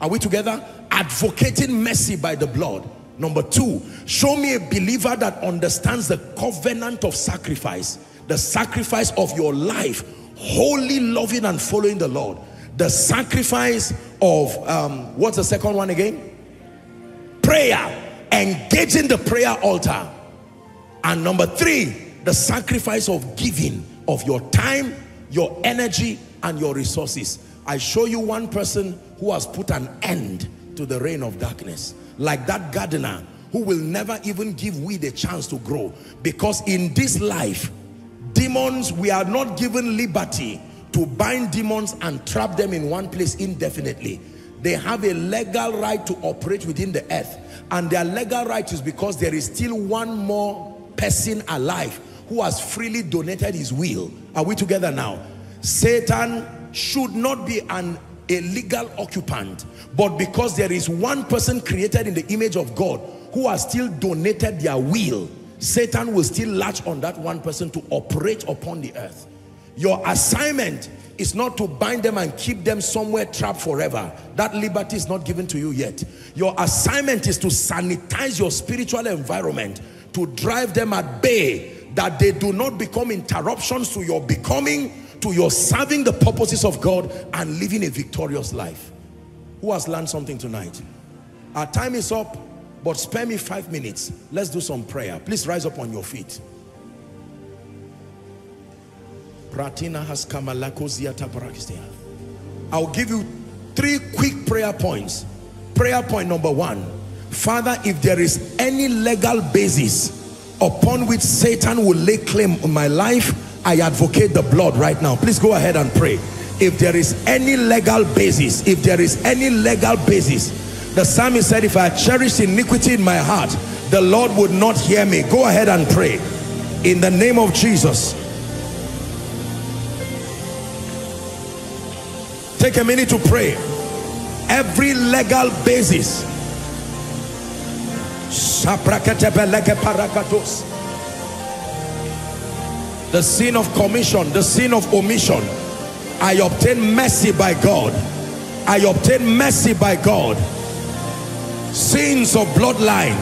Are we together? Advocating mercy by the blood. Number two, show me a believer that understands the covenant of sacrifice, the sacrifice of your life, wholly loving and following the Lord the sacrifice of um, what's the second one again? Prayer. Engaging the prayer altar. And number three the sacrifice of giving of your time your energy and your resources. I show you one person who has put an end to the reign of darkness. Like that gardener who will never even give weed a chance to grow. Because in this life demons we are not given liberty to bind demons and trap them in one place indefinitely. They have a legal right to operate within the earth. And their legal right is because there is still one more person alive who has freely donated his will. Are we together now? Satan should not be an a legal occupant, but because there is one person created in the image of God who has still donated their will, Satan will still latch on that one person to operate upon the earth. Your assignment is not to bind them and keep them somewhere trapped forever. That liberty is not given to you yet. Your assignment is to sanitize your spiritual environment, to drive them at bay, that they do not become interruptions to your becoming, to your serving the purposes of God and living a victorious life. Who has learned something tonight? Our time is up, but spare me five minutes. Let's do some prayer. Please rise up on your feet. I'll give you three quick prayer points. Prayer point number one. Father, if there is any legal basis upon which Satan will lay claim on my life, I advocate the blood right now. Please go ahead and pray. If there is any legal basis, if there is any legal basis, the psalmist said, if I cherish iniquity in my heart, the Lord would not hear me. Go ahead and pray. In the name of Jesus. Take a minute to pray. Every legal basis. The sin of commission, the sin of omission. I obtain mercy by God. I obtain mercy by God. Sins of bloodline.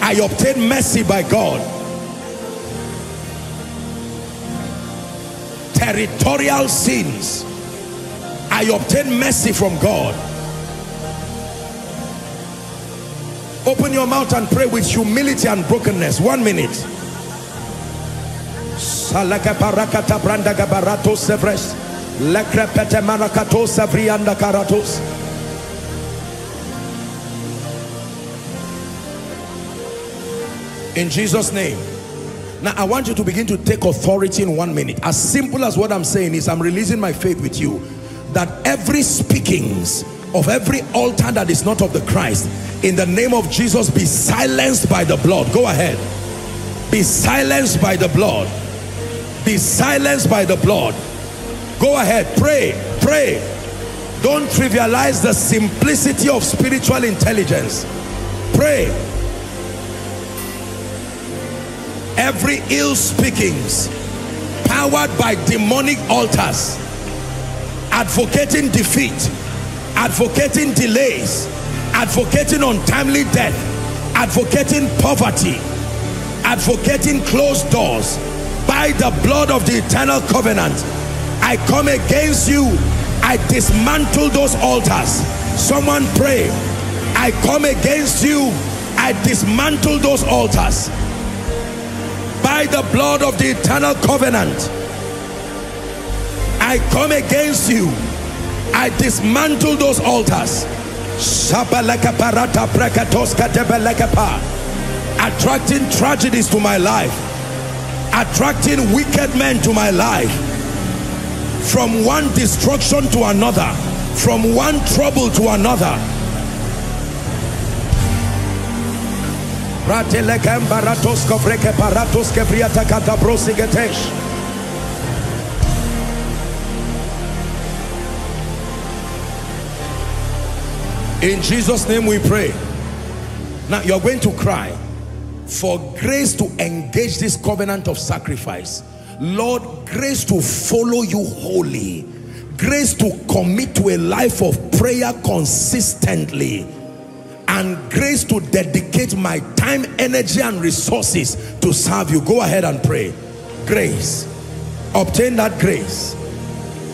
I obtain mercy by God. Territorial sins I obtain mercy from God. Open your mouth and pray with humility and brokenness. One minute. Salaka parakata branda gabarato sevres. Lekrepete marakato karatos. In Jesus' name. Now I want you to begin to take authority in one minute. As simple as what I'm saying is I'm releasing my faith with you that every speakings of every altar that is not of the Christ in the name of Jesus be silenced by the blood. Go ahead. Be silenced by the blood. Be silenced by the blood. Go ahead. Pray. Pray. Don't trivialize the simplicity of spiritual intelligence. Pray. Every ill speakings powered by demonic altars advocating defeat, advocating delays, advocating untimely death, advocating poverty, advocating closed doors by the blood of the eternal covenant. I come against you. I dismantle those altars. Someone pray. I come against you. I dismantle those altars by the blood of the eternal covenant. I come against you. I dismantle those altars. Attracting tragedies to my life. Attracting wicked men to my life. From one destruction to another. From one trouble to another. In Jesus' name we pray. Now you're going to cry for grace to engage this covenant of sacrifice. Lord, grace to follow you wholly. Grace to commit to a life of prayer consistently. And grace to dedicate my time, energy, and resources to serve you. Go ahead and pray. Grace. Obtain that grace.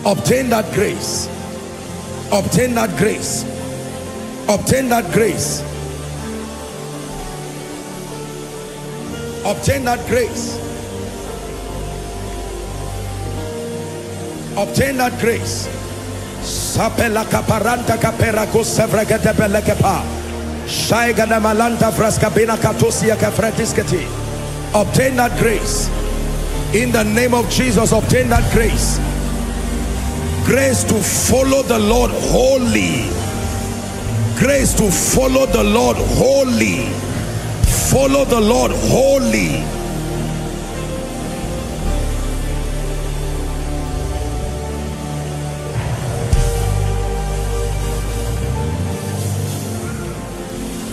Obtain that grace. Obtain that grace obtain that grace. Obtain that grace. Obtain that grace. Sapela kaparanta kapera ko sevregete belekepa shaigana malanta fraskabina katosia kafretisketi. Obtain that grace. In the name of Jesus obtain that grace. Grace to follow the Lord wholly grace to follow the Lord wholly. Follow the Lord wholly.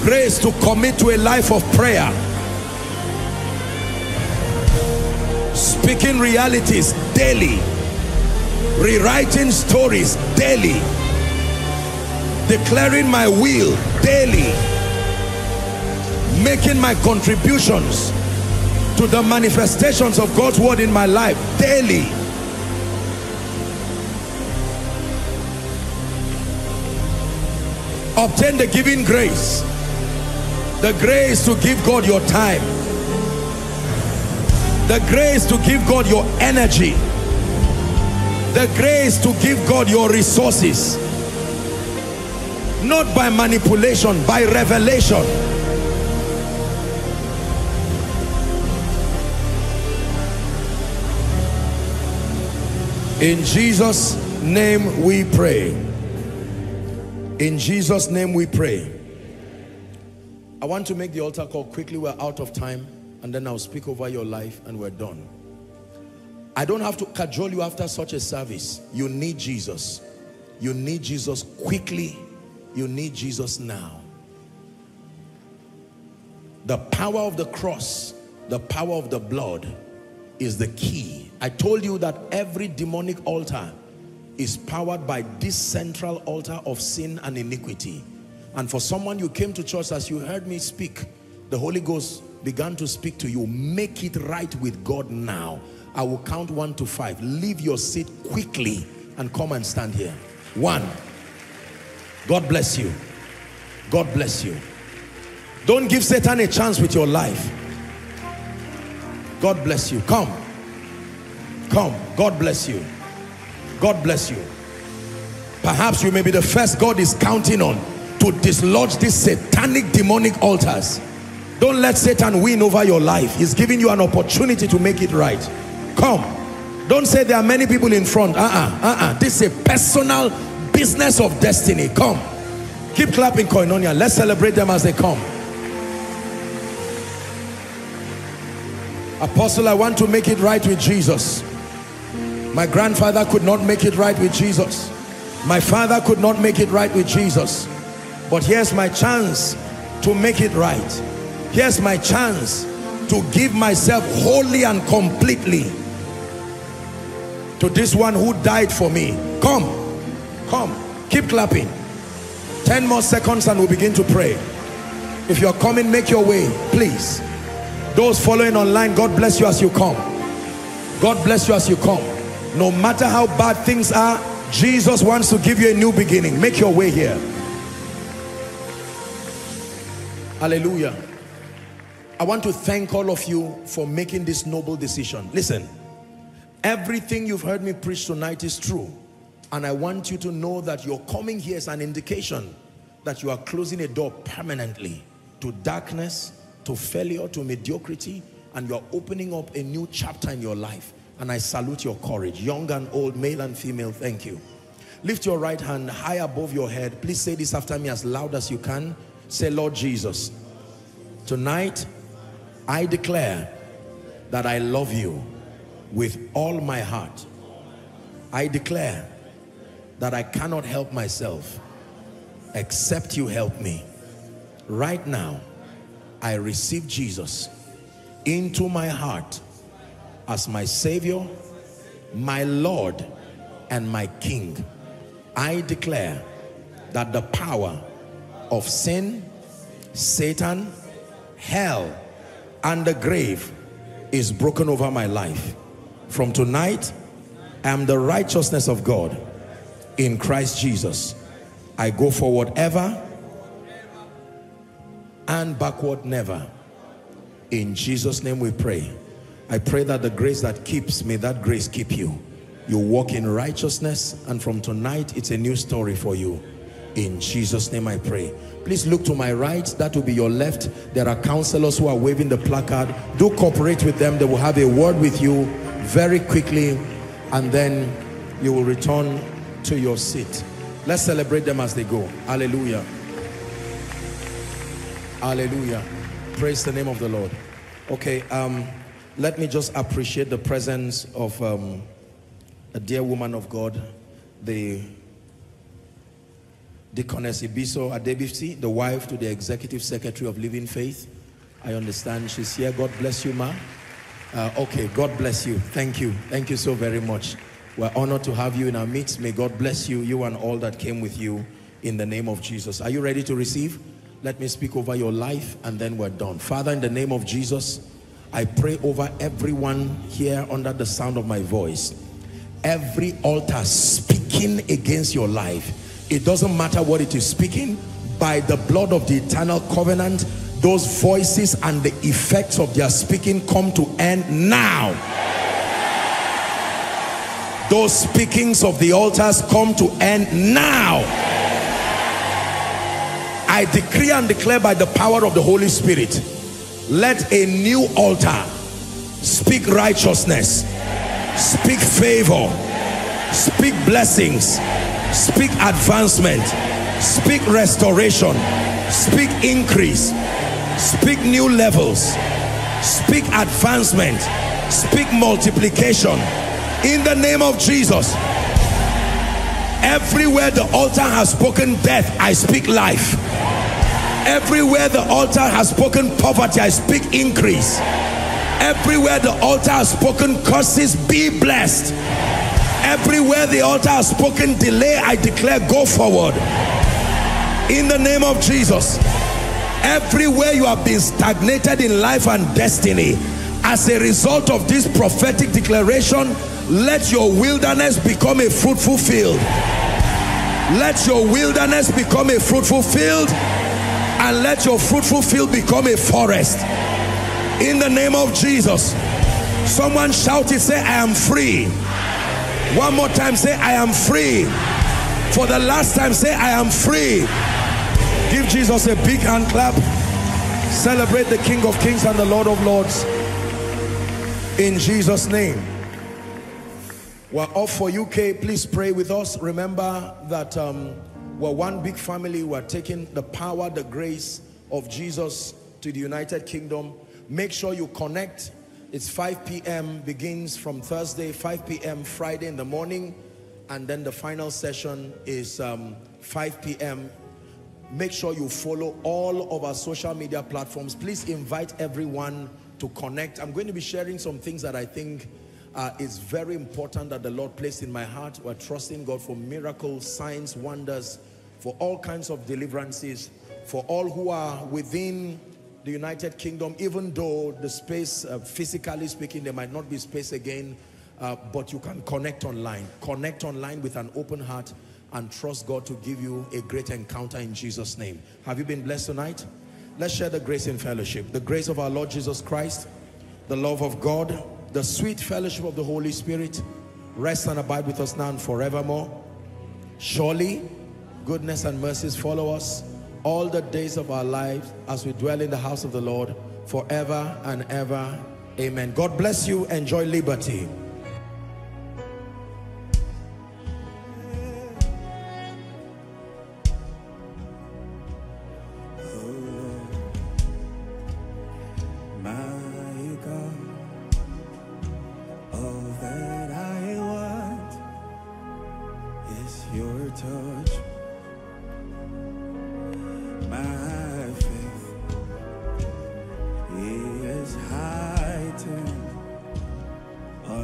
Grace to commit to a life of prayer. Speaking realities daily. Rewriting stories daily Declaring my will daily. Making my contributions to the manifestations of God's word in my life daily. Obtain the giving grace. The grace to give God your time. The grace to give God your energy. The grace to give God your resources. Not by manipulation, by revelation. In Jesus' name we pray. In Jesus' name we pray. I want to make the altar call quickly. We're out of time. And then I'll speak over your life and we're done. I don't have to cajole you after such a service. You need Jesus. You need Jesus quickly. You need Jesus now. The power of the cross, the power of the blood is the key. I told you that every demonic altar is powered by this central altar of sin and iniquity. And for someone you came to church as you heard me speak, the Holy Ghost began to speak to you. Make it right with God now. I will count one to five. Leave your seat quickly and come and stand here. One. God bless you. God bless you. Don't give Satan a chance with your life. God bless you. Come. Come. God bless you. God bless you. Perhaps you may be the first God is counting on to dislodge these satanic demonic altars. Don't let Satan win over your life. He's giving you an opportunity to make it right. Come. Don't say there are many people in front. Uh-uh, uh-uh. This is a personal business of destiny. Come. Keep clapping koinonia. Let's celebrate them as they come. Apostle, I want to make it right with Jesus. My grandfather could not make it right with Jesus. My father could not make it right with Jesus. But here's my chance to make it right. Here's my chance to give myself wholly and completely to this one who died for me. Come, come, keep clapping. 10 more seconds and we'll begin to pray. If you're coming, make your way, please. Those following online, God bless you as you come. God bless you as you come. No matter how bad things are, Jesus wants to give you a new beginning. Make your way here. Hallelujah. I want to thank all of you for making this noble decision. Listen, everything you've heard me preach tonight is true. And I want you to know that your coming here is an indication that you are closing a door permanently to darkness, to failure, to mediocrity, and you're opening up a new chapter in your life. And I salute your courage, young and old, male and female, thank you. Lift your right hand high above your head. Please say this after me as loud as you can. Say, Lord Jesus, tonight I declare that I love you with all my heart. I declare that I cannot help myself except you help me. Right now, I receive Jesus into my heart as my Savior, my Lord, and my King. I declare that the power of sin, Satan, hell, and the grave is broken over my life. From tonight, I am the righteousness of God in Christ Jesus. I go forward ever and backward never. In Jesus' name we pray. I pray that the grace that keeps, may that grace keep you. You walk in righteousness and from tonight it's a new story for you. In Jesus' name I pray. Please look to my right, that will be your left. There are counselors who are waving the placard. Do cooperate with them. They will have a word with you very quickly and then you will return to your seat. Let's celebrate them as they go. Hallelujah. Hallelujah. Praise the name of the Lord. Okay, um, let me just appreciate the presence of um, a dear woman of God, the, Deaconess Ibiso Adebisi, the wife to the Executive Secretary of Living Faith. I understand she's here. God bless you, ma. Uh, okay, God bless you. Thank you. Thank you so very much. We're honored to have you in our midst. May God bless you, you and all that came with you in the name of Jesus. Are you ready to receive? Let me speak over your life and then we're done. Father, in the name of Jesus, I pray over everyone here under the sound of my voice. Every altar speaking against your life, it doesn't matter what it is speaking, by the blood of the eternal covenant, those voices and the effects of their speaking come to end now. Those speakings of the altars come to end now. I decree and declare by the power of the Holy Spirit, let a new altar speak righteousness, speak favor, speak blessings, speak advancement, speak restoration, speak increase, speak new levels, speak advancement, speak multiplication in the name of Jesus. Everywhere the altar has spoken death, I speak life. Everywhere the altar has spoken poverty, I speak increase. Everywhere the altar has spoken curses, be blessed. Everywhere the altar has spoken delay, I declare go forward. In the name of Jesus. Everywhere you have been stagnated in life and destiny, as a result of this prophetic declaration, let your wilderness become a fruitful field. Let your wilderness become a fruitful field and let your fruitful field become a forest. In the name of Jesus. Someone shout it, say, I am free. One more time, say, I am free. For the last time, say, I am free. Give Jesus a big hand clap. Celebrate the King of Kings and the Lord of Lords. In Jesus' name. We're off for UK. Please pray with us. Remember that um, we're one big family. We're taking the power, the grace of Jesus to the United Kingdom. Make sure you connect. It's 5 p.m. begins from Thursday, 5 p.m. Friday in the morning. And then the final session is um, 5 p.m. Make sure you follow all of our social media platforms. Please invite everyone to connect. I'm going to be sharing some things that I think uh, very important that the Lord placed in my heart. We're trusting God for miracles, signs, wonders, for all kinds of deliverances, for all who are within the United Kingdom, even though the space, uh, physically speaking, there might not be space again, uh, but you can connect online. Connect online with an open heart and trust God to give you a great encounter in Jesus' name. Have you been blessed tonight? Let's share the grace in fellowship. The grace of our Lord Jesus Christ, the love of God, the sweet fellowship of the Holy Spirit, rest and abide with us now and forevermore. Surely, goodness and mercies follow us all the days of our lives as we dwell in the house of the Lord forever and ever. Amen. God bless you. Enjoy liberty.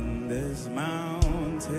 Bandawani say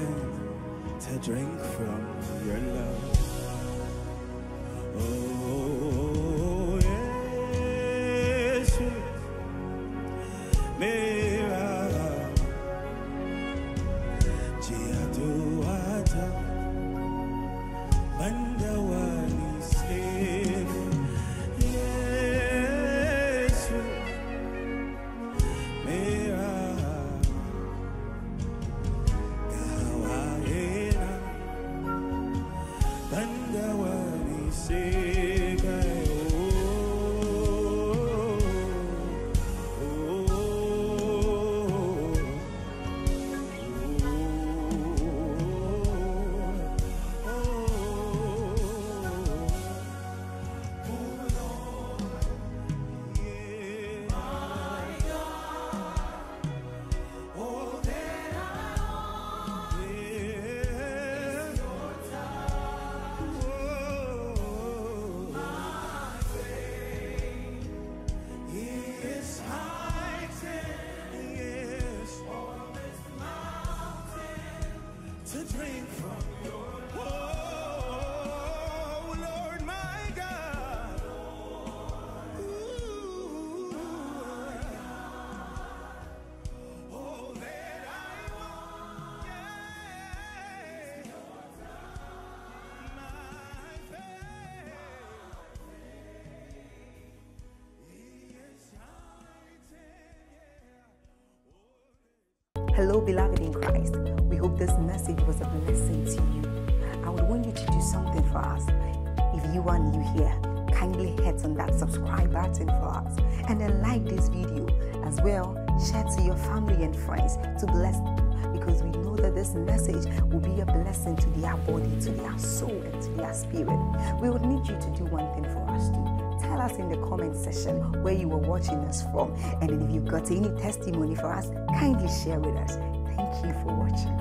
Hello, beloved in Christ. We hope this message was a blessing to you. I would want you to do something for us. If you are new here, kindly hit on that subscribe button for us and then like this video as well. Share to your family and friends to bless them because we know that this message will be a blessing to their body, to their soul, and to their spirit. We would need you to do one thing for us too. Tell us in the comment section where you were watching us from. And if you've got any testimony for us, kindly share with us. Thank you for watching.